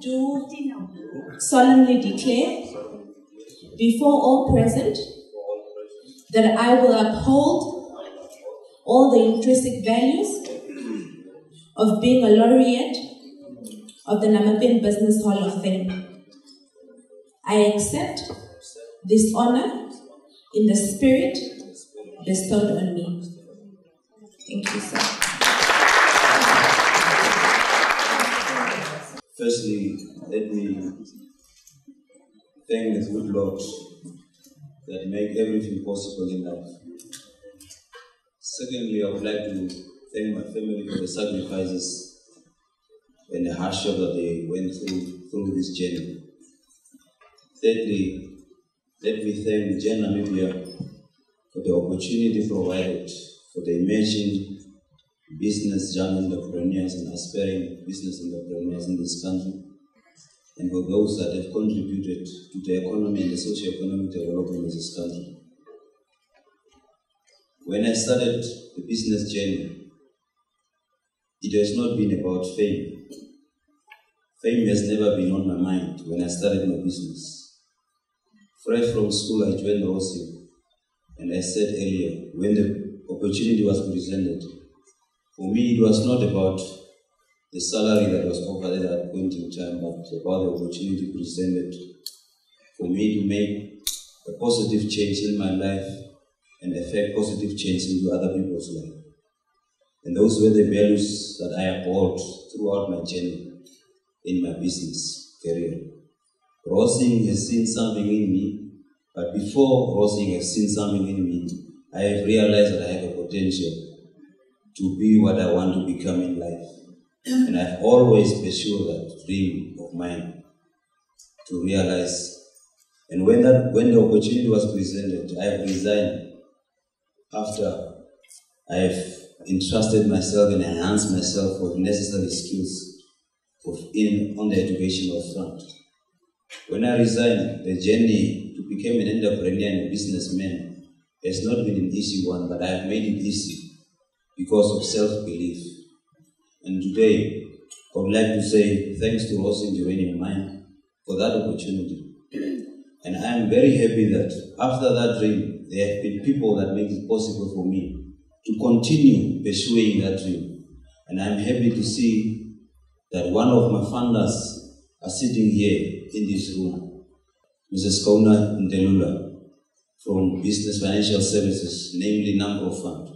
Do solemnly declare before all present that I will uphold all the intrinsic values of being a laureate of the Namibian Business Hall of Fame. I accept this honor in the spirit bestowed on me. Thank you, sir. Firstly, let me thank the good Lord that make everything possible in life. Secondly, I would like to thank my family for the sacrifices and the hardship that they went through through this journey. Thirdly, let me thank GEN Namibia for the opportunity provided for the emerging business young entrepreneurs and aspiring business entrepreneurs in this country, and for those that have contributed to the economy and the socio-economic development of this country. When I started the business journey, it has not been about fame. Fame has never been on my mind when I started my business. Fresh from school, I joined the Rossi, and I said earlier, when the opportunity was presented, for me, it was not about the salary that was offered at that point in time, but about the opportunity presented for me to make a positive change in my life and affect positive change into other people's life. And those were the values that I uphold throughout my journey in my business career. Rossing has seen something in me, but before Rossing has seen something in me, I have realized that I have a potential to be what I want to become in life. And I've always pursued that dream of mine to realize. And when that when the opportunity was presented, I have resigned after I have entrusted myself and enhanced myself with necessary skills in on the educational front. When I resigned, the journey to become an entrepreneur and a businessman has not been an easy one, but I have made it easy because of self-belief. And today, I would like to say thanks to and Uranium Mine for that opportunity. [clears throat] And I am very happy that after that dream, there have been people that make it possible for me to continue pursuing that dream. And I'm happy to see that one of my funders are sitting here in this room, Mrs. Kona Ndelula from Business Financial Services, namely Number Fund.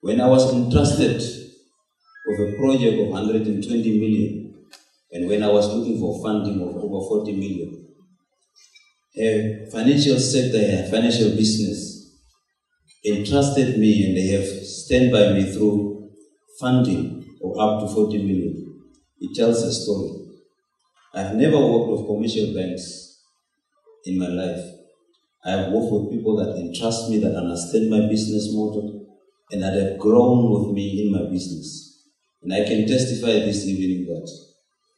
When I was entrusted with a project of 120 million, and when I was looking for funding of over 40 million, a financial sector, a financial business entrusted me and they have stand by me through funding of up to 40 million. It tells a story. I've never worked with commercial banks in my life. I have worked with people that entrust me, that understand my business model, and that have grown with me in my business. And I can testify this evening that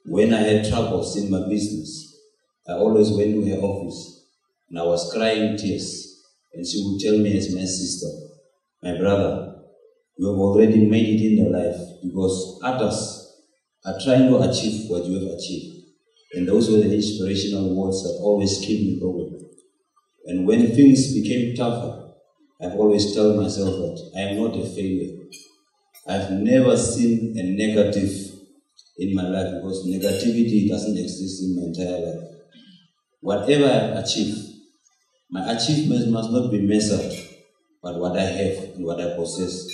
when I had troubles in my business, I always went to her office and I was crying tears. And she would tell me as my sister, my brother, you have already made it in your life because others are trying to achieve what you have achieved. And those were the inspirational words that always keep me going. And when things became tougher, I've always told myself that I am not a failure. I've never seen a negative in my life because negativity doesn't exist in my entire life. Whatever I've achieved, My achievements must not be measured by what I have and what I possess,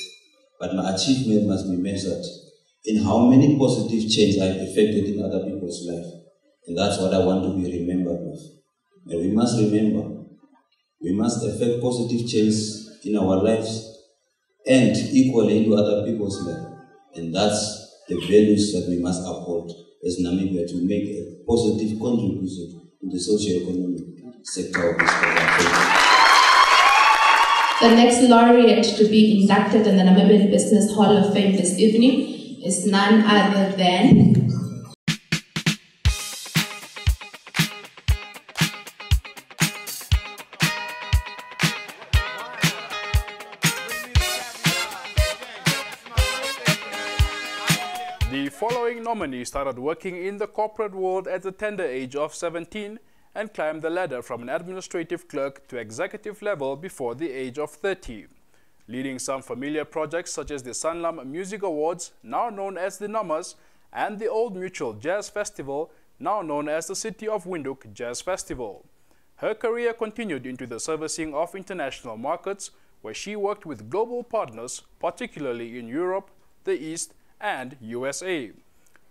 but my achievement must be measured in how many positive change I've effected in other people's life. And that's what I want to be remembered with. And we must remember, we must effect positive change in our lives and equally into other people's lives. And that's the values that we must uphold as Namibia to make a positive contribution to the socio-economic sector of this country. The next laureate to be inducted in the Namibian Business Hall of Fame this evening is none other than The following nominee started working in the corporate world at the tender age of 17 and climbed the ladder from an administrative clerk to executive level before the age of 30, leading some familiar projects such as the Sanlam Music Awards, now known as the Nomas, and the Old Mutual Jazz Festival, now known as the City of Windhoek Jazz Festival. Her career continued into the servicing of international markets, where she worked with global partners, particularly in Europe, the East, and USA.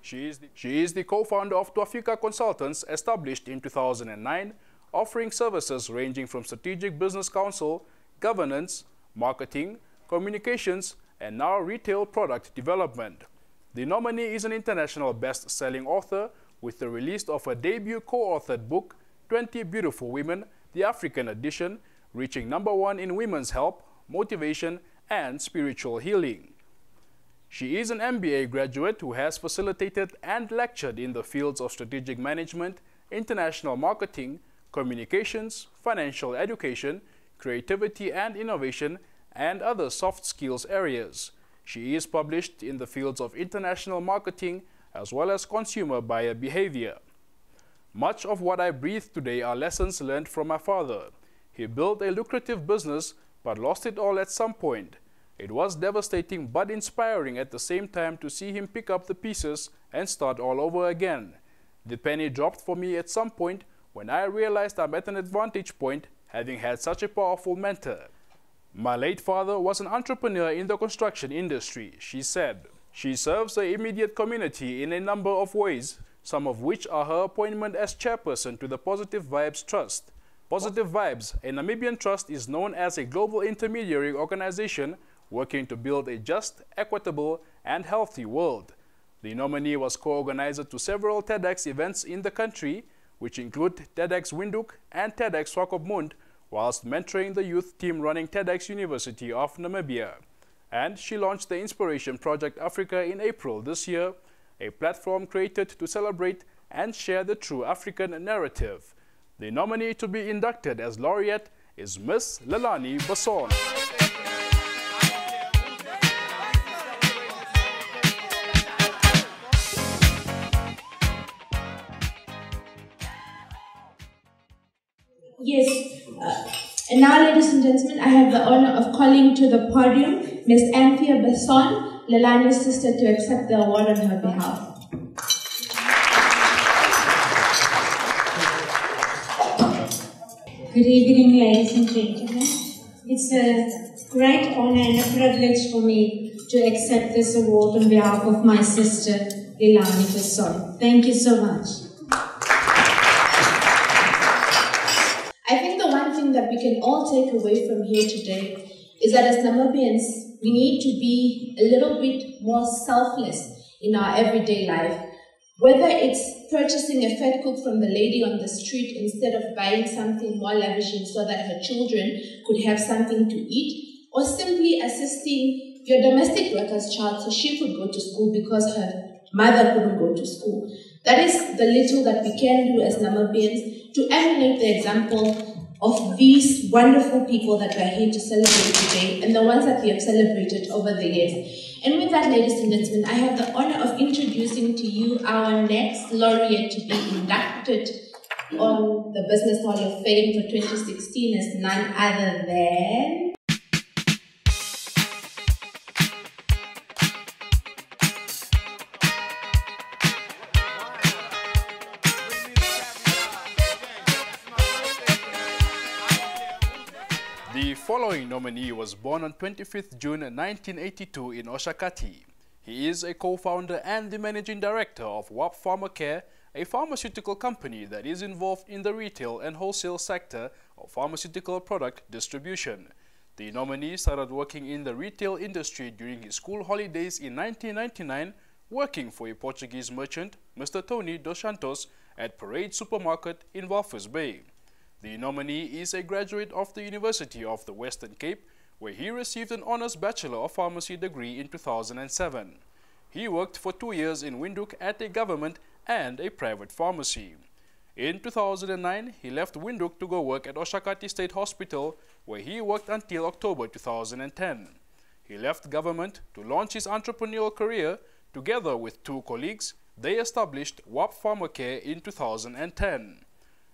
She is the, she is the co-founder of Twafika Consultants, established in 2009, offering services ranging from strategic business counsel, governance, marketing, communications, and now retail product development. The nominee is an international best-selling author with the release of a debut co-authored book, 20 Beautiful Women, the African edition, reaching number one in women's help, motivation, and spiritual healing. She is an MBA graduate who has facilitated and lectured in the fields of strategic management, international marketing, communications, financial education, creativity and innovation, and other soft skills areas. She is published in the fields of international marketing as well as consumer buyer behavior. Much of what I breathe today are lessons learned from my father. He built a lucrative business but lost it all at some point. It was devastating but inspiring at the same time to see him pick up the pieces and start all over again. The penny dropped for me at some point when I realized I'm at an advantage point having had such a powerful mentor. My late father was an entrepreneur in the construction industry, she said. She serves the immediate community in a number of ways, some of which are her appointment as chairperson to the Positive Vibes Trust. Positive Vibes, a Namibian trust, is known as a global intermediary organization working to build a just, equitable, and healthy world. The nominee was co-organizer to several TEDx events in the country, which include TEDx Windhoek and TEDx Swakopmund, whilst mentoring the youth team running TEDx University of Namibia. And she launched the Inspiration Project Africa in April this year, a platform created to celebrate and share the true African narrative. The nominee to be inducted as laureate is Miss Lelani Basson. Yes. Uh, and now, ladies and gentlemen, I have the honor of calling to the podium Ms. Anthea Besson, Lelani's sister, to accept the award on her behalf. Good evening, ladies and gentlemen. It's a great honor and a privilege for me to accept this award on behalf of my sister, Lelani Besson. Thank you so much. Can all take away from here today is that as Namibians, we need to be a little bit more selfless in our everyday life. Whether it's purchasing a fat cook from the lady on the street instead of buying something more lavishing so that her children could have something to eat, or simply assisting your domestic worker's child so she could go to school because her mother couldn't go to school. That is the little that we can do as Namibians to emulate the example of these wonderful people that we are here to celebrate today and the ones that we have celebrated over the years. And with that, ladies and gentlemen, I have the honor of introducing to you our next laureate to be inducted on the Business Hall of Fame for 2016 is none other than following nominee was born on 25th June 1982 in Oshakati. He is a co-founder and the managing director of WAP Pharmacare, a pharmaceutical company that is involved in the retail and wholesale sector of pharmaceutical product distribution. The nominee started working in the retail industry during his school holidays in 1999, working for a Portuguese merchant, Mr. Tony Dos Santos, at Parade Supermarket in Walvis Bay. The nominee is a graduate of the University of the Western Cape, where he received an Honours Bachelor of Pharmacy degree in 2007. He worked for two years in Windhoek at a government and a private pharmacy. In 2009, he left Windhoek to go work at Oshakati State Hospital, where he worked until October 2010. He left government to launch his entrepreneurial career. Together with two colleagues, they established WAP Pharmacare in 2010.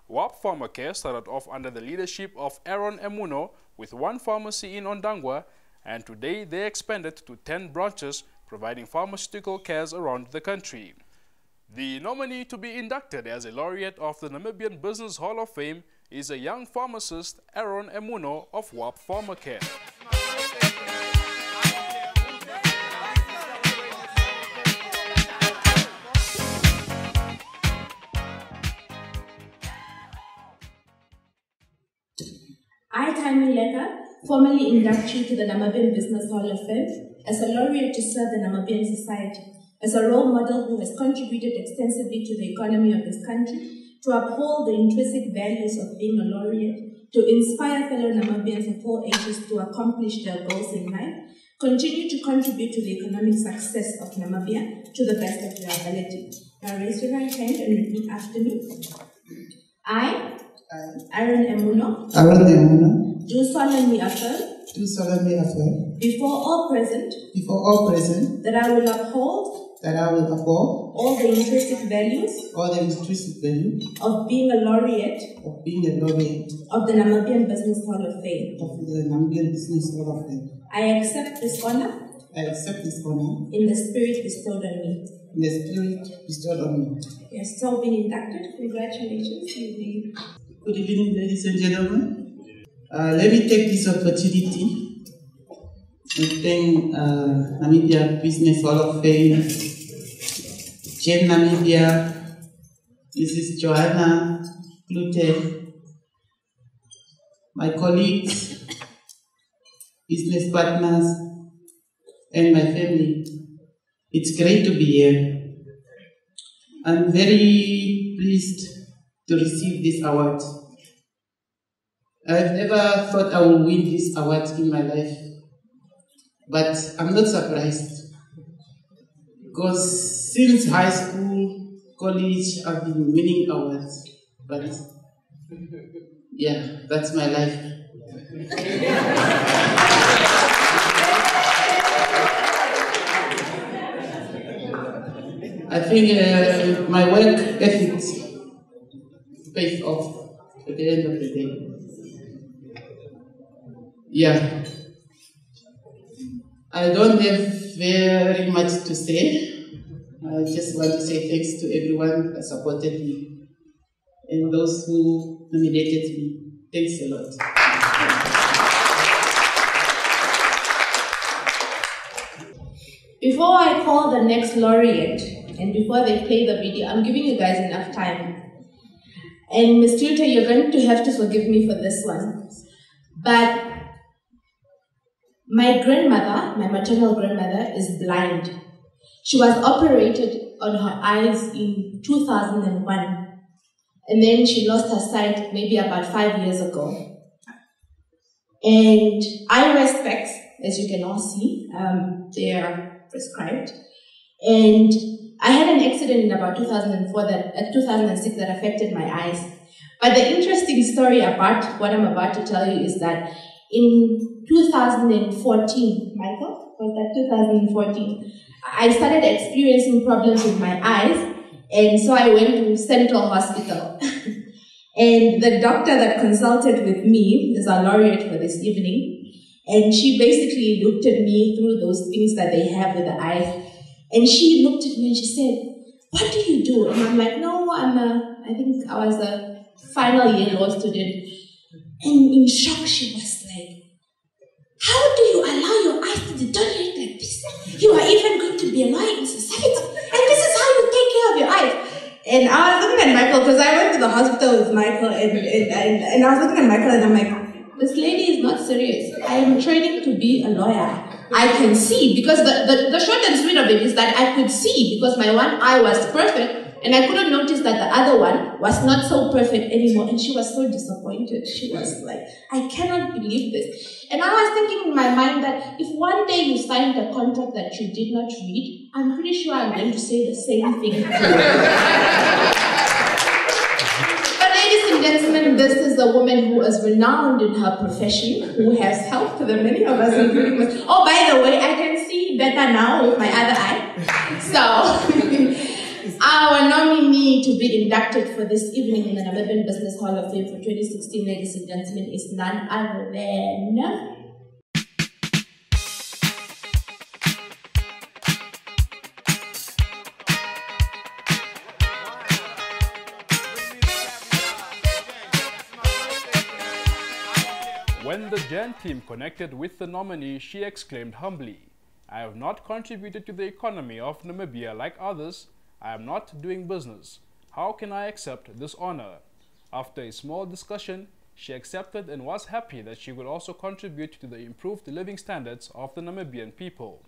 WAP Pharmacare started off under the leadership of Aaron Emuno with one pharmacy in Ondangwa and today they expanded to 10 branches providing pharmaceutical cares around the country. The nominee to be inducted as a laureate of the Namibian Business Hall of Fame is a young pharmacist Aaron Emuno of WAP Pharmacare. I, Taimi Leka, formally induct you to the Namibian Business Hall of Fame as a laureate to serve the Namibian society, as a role model who has contributed extensively to the economy of this country, to uphold the intrinsic values of being a laureate, to inspire fellow Namibians of all ages to accomplish their goals in life, continue to contribute to the economic success of Namibia to the best of your ability. Now raise your right hand and repeat after me. I, Uh, Aaron Emuno, Aaron Emuno, do solemnly affirm do solemnly affirm before all present before all present that I will uphold that I will uphold all the intrinsic values all the intrinsic value of being a laureate of being a laureate of the Namibian Business Hall of Fame. of the Namibian Business Hall of Fame. I accept this honor I accept this honor in the spirit bestowed on me. in the spirit bestowed on me. You have still been inducted. Congratulations. Been Good evening, ladies and gentlemen. Uh, let me take this opportunity to thank uh, Namibia Business Hall of Fame, GEN Namibia, Mrs. Johanna Klute, my colleagues, business partners, and my family. It's great to be here. I'm very pleased to receive this award. I've never thought I would win this award in my life, but I'm not surprised because since high school, college, I've been winning awards. But yeah, that's my life. I think uh, my work ethics pays off at the end of the day. Yeah. I don't have very much to say. I just want to say thanks to everyone that supported me and those who nominated me. Thanks a lot. Before I call the next laureate and before they play the video, I'm giving you guys enough time. And Ms. Tutor, you're going to have to forgive me for this one. But my grandmother, my maternal grandmother, is blind. She was operated on her eyes in 2001. And then she lost her sight maybe about five years ago. And eye wear specs, as you can all see, um, they are prescribed. And I had an accident in about 2004 that, uh, 2006 that affected my eyes. But the interesting story about what I'm about to tell you is that in 2014, Michael, was that 2014? I started experiencing problems with my eyes, and so I went to Central Hospital. [laughs] and the doctor that consulted with me is our laureate for this evening, and she basically looked at me through those things that they have with the eyes. And she looked at me and she said, What do you do? And I'm like, No, I'm a, I think I was a final year law student. And in shock, she was like, How do you allow your eyes to deteriorate like this? You are even going to be a lawyer in society. And this is how you take care of your eyes. And I was looking at Michael because I went to the hospital with Michael and, and, and, and I was looking at Michael and I'm like, this lady is not serious. I am training to be a lawyer. I can see because the, the, the short and sweet of it is that I could see because my one eye was perfect and I couldn't notice that the other one was not so perfect anymore. And she was so disappointed. She was like, I cannot believe this. And I was thinking in my mind that if one day you signed a contract that you did not read, I'm pretty sure I'm going to say the same thing. [laughs] but ladies and gentlemen, this is a woman who is renowned in her profession, who has helped the many of us, including myself. Oh, by the way, I can see better now with my other eye. So, [laughs] Our nominee to be inducted for this evening in the Namibian Business Hall of Fame for 2016, ladies and gentlemen, is none other than When the GEN team connected with the nominee, she exclaimed humbly, I have not contributed to the economy of Namibia like others, I am not doing business. How can I accept this honor? After a small discussion, she accepted and was happy that she would also contribute to the improved living standards of the Namibian people.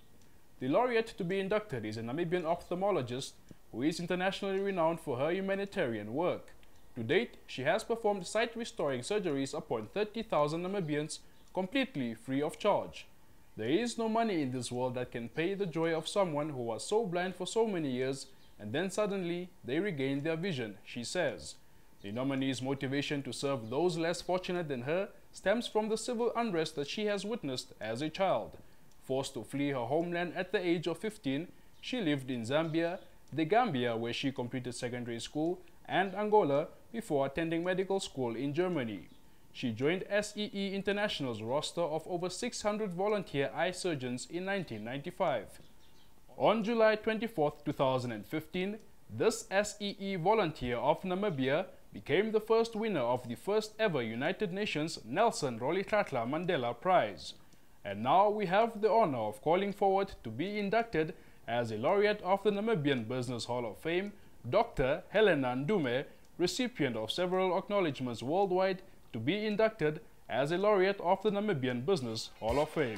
The laureate to be inducted is a Namibian ophthalmologist who is internationally renowned for her humanitarian work. To date, she has performed sight-restoring surgeries upon 30,000 Namibians completely free of charge. There is no money in this world that can pay the joy of someone who was so blind for so many years and then suddenly they regain their vision, she says. The nominee's motivation to serve those less fortunate than her stems from the civil unrest that she has witnessed as a child. Forced to flee her homeland at the age of 15, she lived in Zambia, the Gambia where she completed secondary school, and Angola before attending medical school in Germany. She joined SEE International's roster of over 600 volunteer eye surgeons in 1995. On July 24, 2015, this SEE volunteer of Namibia became the first winner of the first ever United Nations Nelson Rolihlahla Mandela Prize. And now we have the honor of calling forward to be inducted as a laureate of the Namibian Business Hall of Fame, Dr. Helena Ndume, recipient of several acknowledgements worldwide, to be inducted as a laureate of the Namibian Business Hall of Fame.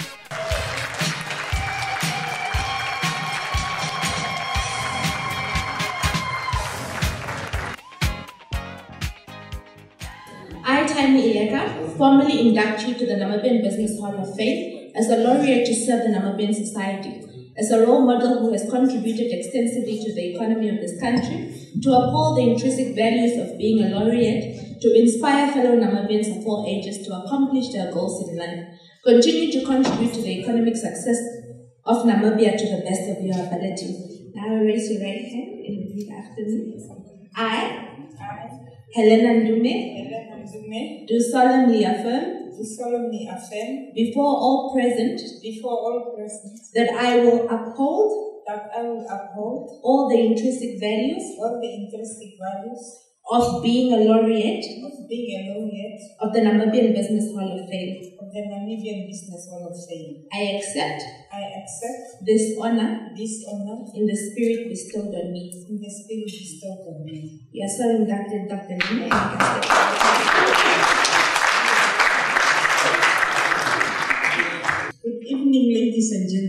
I, Taimi Ileka, formally inductee to the Namibian Business Hall of Fame as a laureate to serve the Namibian society, as a role model who has contributed extensively to the economy of this country, to uphold the intrinsic values of being a laureate, to inspire fellow Namibians of all ages to accomplish their goals in life, continue to contribute to the economic success of Namibia to the best of your ability. Now raise your right hand and repeat after me. I, Helena Ndume, do solemnly affirm do solemnly affirm before all present before all present that I will uphold that I will uphold all the intrinsic values all the intrinsic values of being a laureate of being a laureate of the Namibian Business Hall of Fame of the Namibian Business Hall of Fame. I accept I accept this honor this honor in the spirit bestowed on me. In the spirit bestowed on me. Yes, sir, inducted Dr. Ndume Good evening, ladies and gentlemen.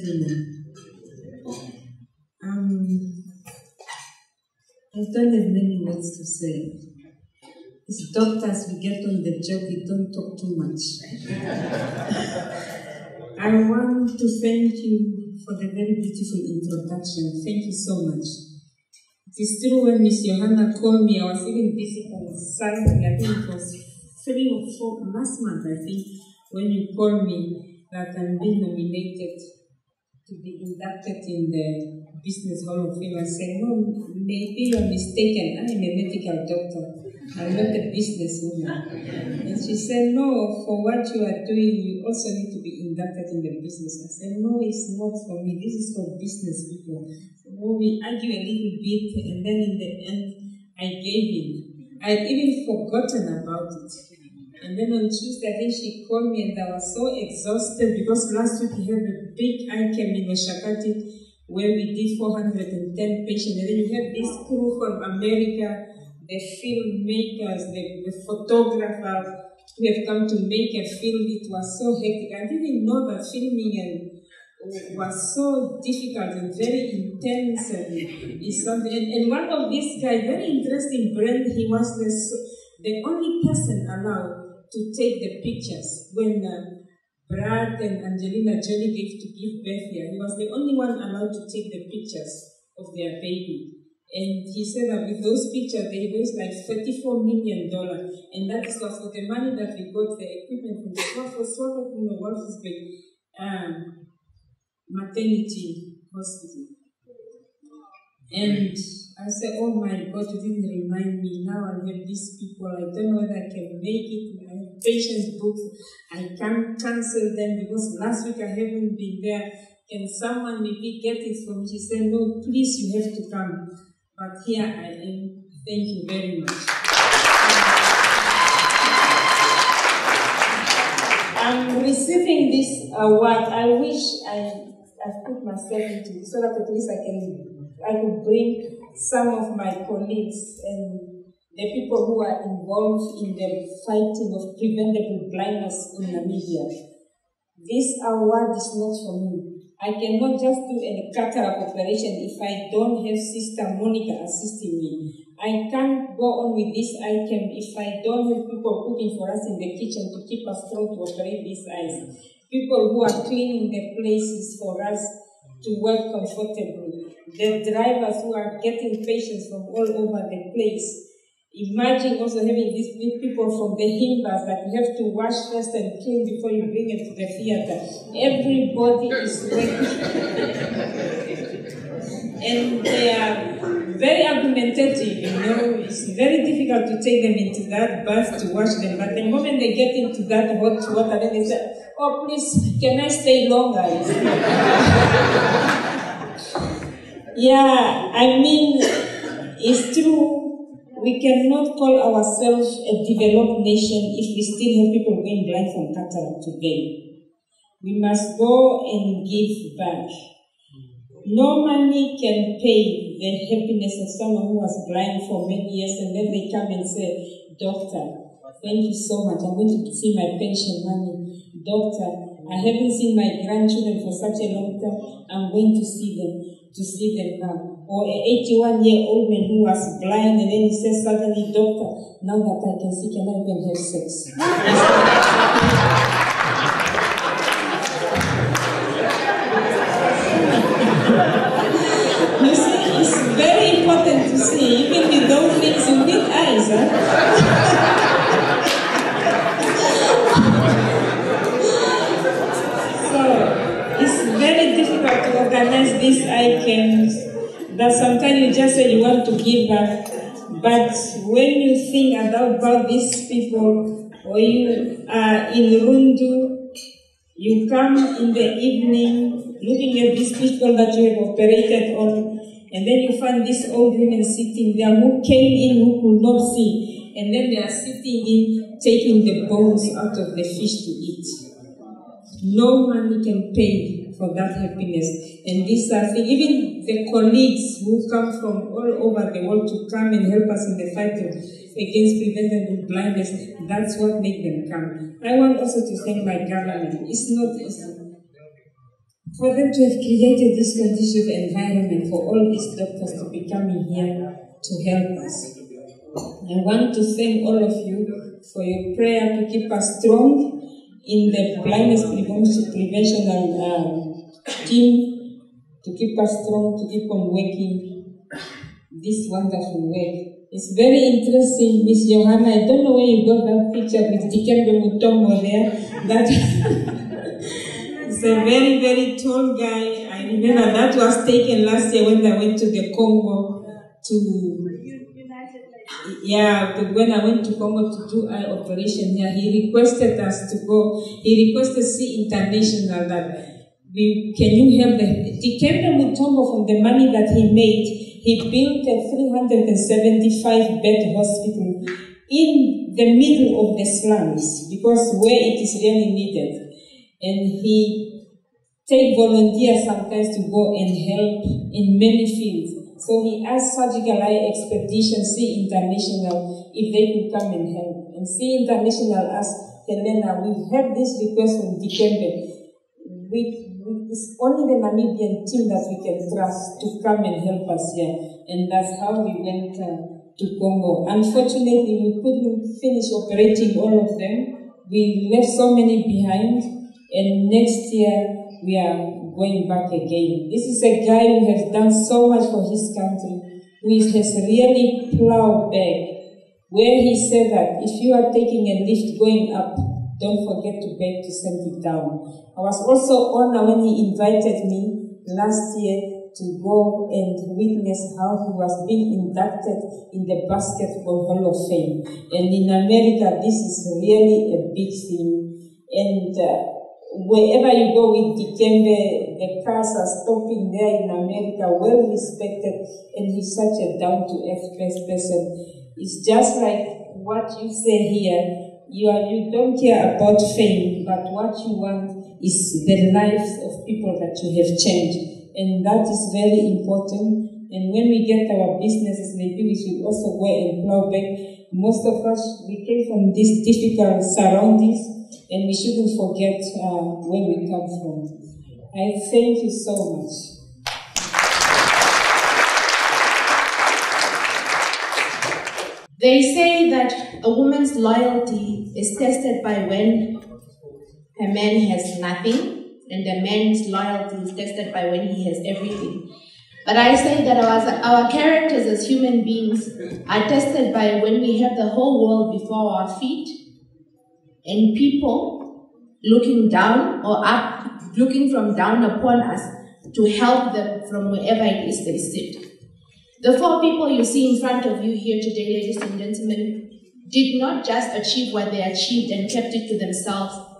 I don't have many words to say. As doctors, we get on the job, we don't talk too much. [laughs] I want to thank you for the very beautiful introduction. Thank you so much. It is true when Miss Johanna called me, I was even busy on Sunday, I think it was three or four last month, I think, when you called me that I'm being nominated to be inducted in the Business Fame. I said, no, maybe you're mistaken. I'm a medical doctor. I'm not a businesswoman. And she said, no, for what you are doing, you also need to be inducted in the business. I said, no, it's not for me. This is for business people. So we argue a little bit, and then in the end, I gave in. I had even forgotten about it. And then on Tuesday, I think she called me and I was so exhausted because last week we had a big eye camp in Oshakati where we did 410 patients. And then you have this crew from America, the filmmakers, the, the photographers who have come to make a film. It was so hectic. I didn't know that filming and was so difficult and very intense and something. And, and one of these guys, very interesting, Brent, he was the, the only person allowed to take the pictures when uh, Brad and Angelina Jolie gave to give birth here. He was the only one allowed to take the pictures of their baby. And he said that with those pictures, they raised like $34 million. And that is for the money that we got, the equipment from the for sort of, you know, Wolfsburg um, maternity hospital. And I said, oh my God, you didn't remind me. Now I have these people. I don't know whether I can make it. My patients booked. I can't cancel them because last week I haven't been there. Can someone maybe get it from? She said, no, please, you have to come. But here I am. Thank you very much. I'm receiving this award. I wish I I put myself into it so that at least I can I could bring some of my colleagues and the people who are involved in the fighting of preventable blindness in Namibia. This award is not for me. I cannot just do a cataract operation if I don't have Sister Monica assisting me. I can't go on with this item if I don't have people cooking for us in the kitchen to keep us strong to operate these eyes. People who are cleaning the places for us to work comfortably. The drivers who are getting patients from all over the place. Imagine also having these people from the Himbas that you have to wash first and clean before you bring it to the theater. Everybody is working. [laughs] and they are very argumentative, you know. It's very difficult to take them into that bath to wash them. But the moment they get into that hot water, then they say, Oh, please, can I stay longer? [laughs] yeah, I mean, it's true. We cannot call ourselves a developed nation if we still have people going blind from cataract today. We must go and give back. No money can pay the happiness of someone who was blind for many years and then they come and say, Doctor, thank you so much. I'm going to see my pension money. Doctor, I haven't seen my grandchildren for such a long time. I'm going to see them, to see them now or an 81 year old man who was blind and then he says suddenly, doctor, now that I can see, can I even have sex? [laughs] you see, it's very important to see, even with those things, you need eyes, huh? so, it's very difficult to organize these items that sometimes you just say you want to give back, but when you think about, about these people, or you are in Rundu, you come in the evening looking at these people that you have operated on, and then you find this old woman sitting there who came in who could not see, and then they are sitting in taking the bones out of the fish to eat. No money can pay for that happiness. And this are things, even the colleagues who come from all over the world to come and help us in the fight against preventable blindness, that's what makes them come. I want also to thank my government. It's not. For them to have created this conducive environment for all these doctors to be coming here to help us. I want to thank all of you for your prayer to keep us strong in the blindness prevention and um, team to keep us strong, to keep on working this wonderful work. It's very interesting, Miss Johanna. I don't know where you got that picture with Dikembe Mutombo there. That it's [laughs] a very, very tall guy. I remember that was taken last year when I went to the Congo to yeah, but when I went to Congo to do eye operation here, he requested us to go. He requested see international that we, can you help them? Dikembe Mutombo, from the money that he made, he built a 375 bed hospital in the middle of the slums because where it is really needed. And he take volunteers sometimes to go and help in many fields. So he asked Surgical Eye Expedition, See International, if they could come and help. And See International asked Helena, we have this request from Dikembe. We, it's only the Namibian team that we can trust to come and help us here. And that's how we went uh, to Congo. Unfortunately, we couldn't finish operating all of them. We left so many behind, and next year we are going back again. This is a guy who has done so much for his country, who has really plowed back. Where he said that if you are taking a lift going up, don't forget to beg to send it down. I was also honored when he invited me last year to go and witness how he was being inducted in the Basketball Hall of Fame. And in America, this is really a big thing. And uh, wherever you go with Dikembe, the cars are stopping there in America, well respected, and he's such a down to earth person. It's just like what you say here. You are, you don't care about fame, but what you want is the lives of people that you have changed and that is very important. And when we get our businesses, maybe we should also go and plow back. Most of us, we came from these difficult surroundings, and we shouldn't forget uh, where we come from. I thank you so much. They say that a woman's loyalty is tested by when her man has nothing and a man's loyalty is tested by when he has everything. But I say that our, our characters as human beings are tested by when we have the whole world before our feet and people looking down or up, looking from down upon us to help them from wherever it is they sit. The four people you see in front of you here today, ladies and gentlemen, did not just achieve what they achieved and kept it to themselves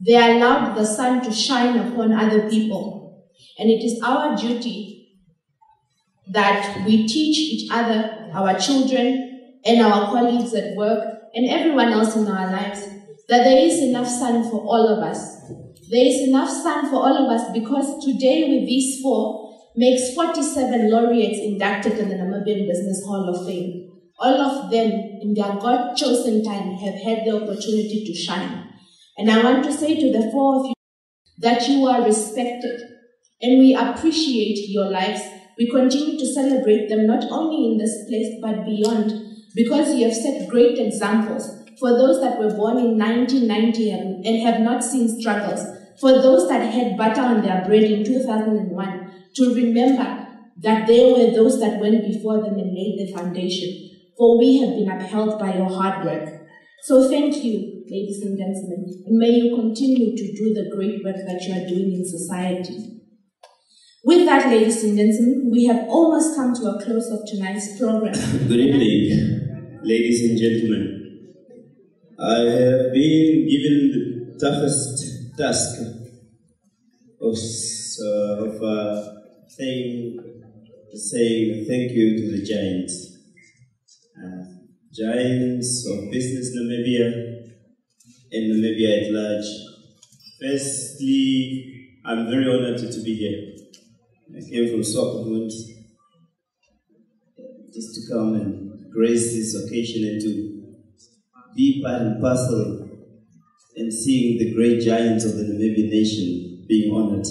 they allowed the sun to shine upon other people. And it is our duty that we teach each other, our children, and our colleagues at work, and everyone else in our lives, that there is enough sun for all of us. There is enough sun for all of us because today, with these four, makes 47 laureates inducted in the Namibian Business Hall of Fame. All of them, in their God chosen time, have had the opportunity to shine. And I want to say to the four of you that you are respected and we appreciate your lives. We continue to celebrate them not only in this place but beyond because you have set great examples for those that were born in 1990 and, have not seen struggles, for those that had butter on their bread in 2001, to remember that there were those that went before them and laid the foundation. For we have been upheld by your hard work. So thank you ladies and gentlemen, and may you continue to do the great work that you are doing in society. With that, ladies and gentlemen, we have almost come to a close of tonight's program. [laughs] Good evening, ladies and gentlemen. I have been given the toughest task of, uh, of uh, saying, saying thank you to the giants. Giants of business Namibia, and Namibia at large. Firstly, I'm very honored to be here. I came from Swakopmund just to come and grace this occasion and to be part and parcel and seeing the great giants of the Namibian nation being honored.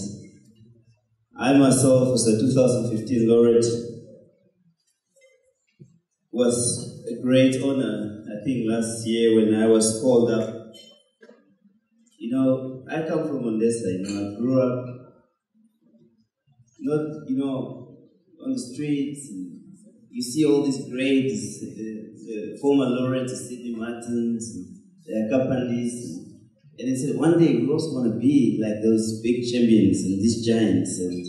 I myself, as a 2015 laureate, was a great honor. I think last year when I was called up you know, I come from Odessa, you know, I grew up not, you know, on the streets. You see all these greats, uh, uh, former laureates, Sidney Martins, uh, Kapandis, and they said one day we also want to be like those big champions and these giants. And,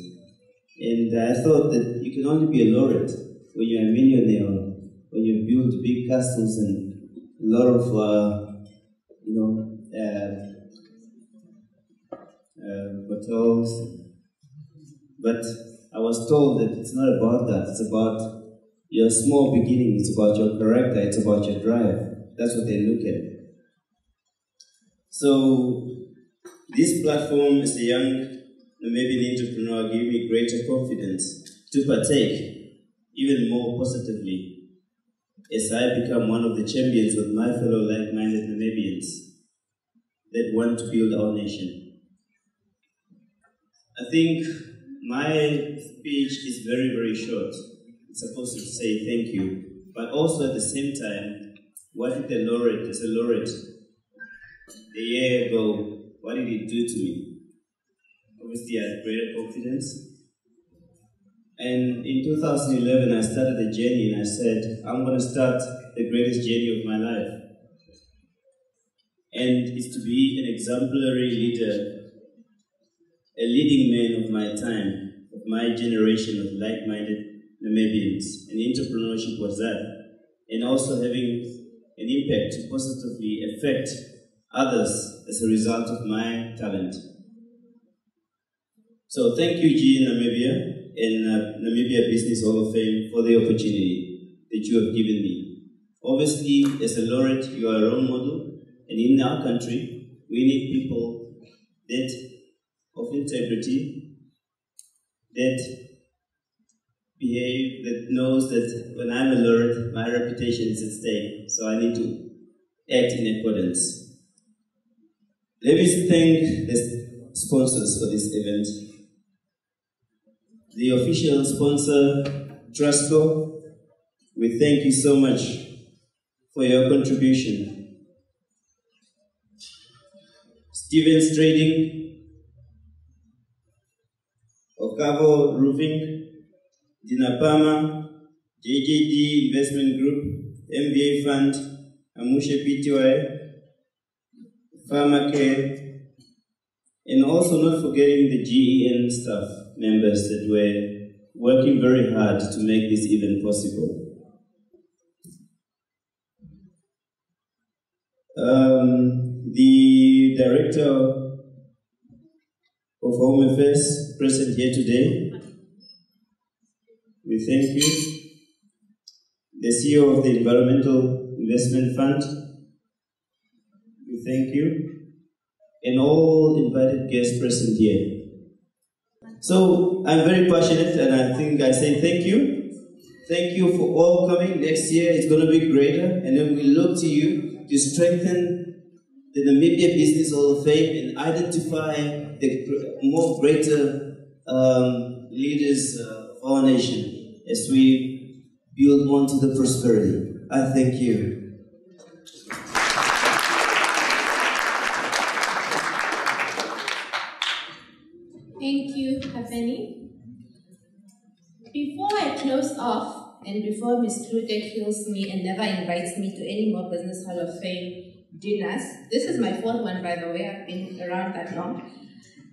and I thought that you can only be a laureate when you're a millionaire, when you build big castles and a lot of, uh, you know, uh, uh, hotels. But I was told that it's not about that. It's about your small beginning. It's about your character. It's about your drive. that's what they look at. So this platform as a young maybe Namibian entrepreneur gave me greater confidence to partake even more positively as I become one of the champions with my fellow like-minded Namibians that want to build our nation. I think my speech is very, very short. It's supposed to say thank you, but also at the same time, what did the laureate, as a laureate, a year ago, what did he do to me? Obviously, I had greater confidence. And in 2011, I started a journey and I said, I'm going to start the greatest journey of my life. And it's to be an exemplary leader, a leading man of my time, of my generation of like minded Namibians. And entrepreneurship was that. And also having an impact to positively affect others as a result of my talent. So thank you, GEN Namibia and uh, Namibia Business Hall of Fame for the opportunity that you have given me. Obviously, as a laureate, you are a role model, and in our country, we need people that of integrity, that behave, that knows that when I'm a laureate, my reputation is at stake, so I need to act in accordance. Let me thank the sponsors for this event. The official sponsor, Trustco, we thank you so much for your contribution. Stevens Trading, Okavo Roofing, Dinapama, JJD Investment Group, MBA Fund, Amusha PTY, Pharmacare, and also not forgetting the GEN staff members that were working very hard to make this event possible. Um, the director of Home Affairs present here today, we thank you. The CEO of the Environmental Investment Fund, we thank you. And all invited guests present here. So I'm very passionate and I think I say thank you. Thank you for all coming. Next year it's going to be greater and then we look to you to strengthen the Namibia Business Hall of Fame and identify the more greater um, leaders uh, of our nation as we build on to the prosperity. I thank you. Close off, and before Ms. Klute kills me and never invites me to any more Business Hall of Fame dinners, this is my fourth one, by the way, I've been around that long.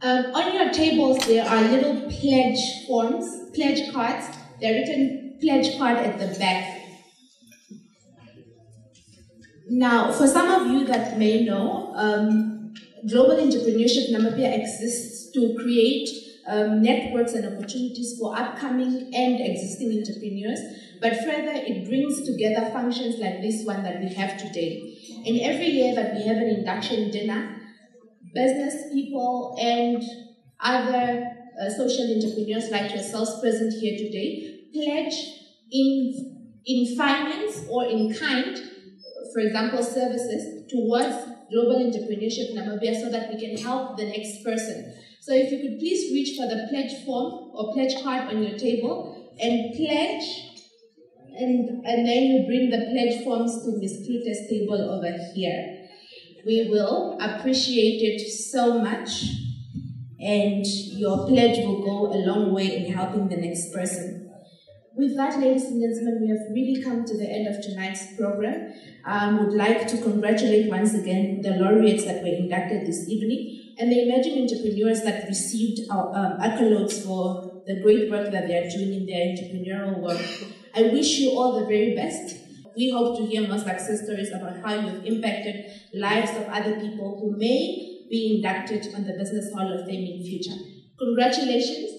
Um, on your tables, there are little pledge forms, pledge cards. They're written pledge card at the back. Now, for some of you that may know, um, Global Entrepreneurship Namibia exists to create um, networks and opportunities for upcoming and existing entrepreneurs. But further, it brings together functions like this one that we have today. And every year that we have an induction dinner, business people and other uh, social entrepreneurs like yourselves present here today pledge in, in finance or in kind, for example, services, towards Global Entrepreneurship Namibia so that we can help the next person. So if you could please reach for the pledge form or pledge card on your table and pledge, and, and then you bring the pledge forms to Ms. Klute's table over here. We will appreciate it so much, and your pledge will go a long way in helping the next person. With that, ladies and gentlemen, we have really come to the end of tonight's program. I um, would like to congratulate once again the laureates that were inducted this evening and the emerging entrepreneurs that received our um, accolades for the great work that they are doing in their entrepreneurial work. I wish you all the very best. We hope to hear more success stories about how you've impacted lives of other people who may be inducted on the Business Hall of Fame in future. Congratulations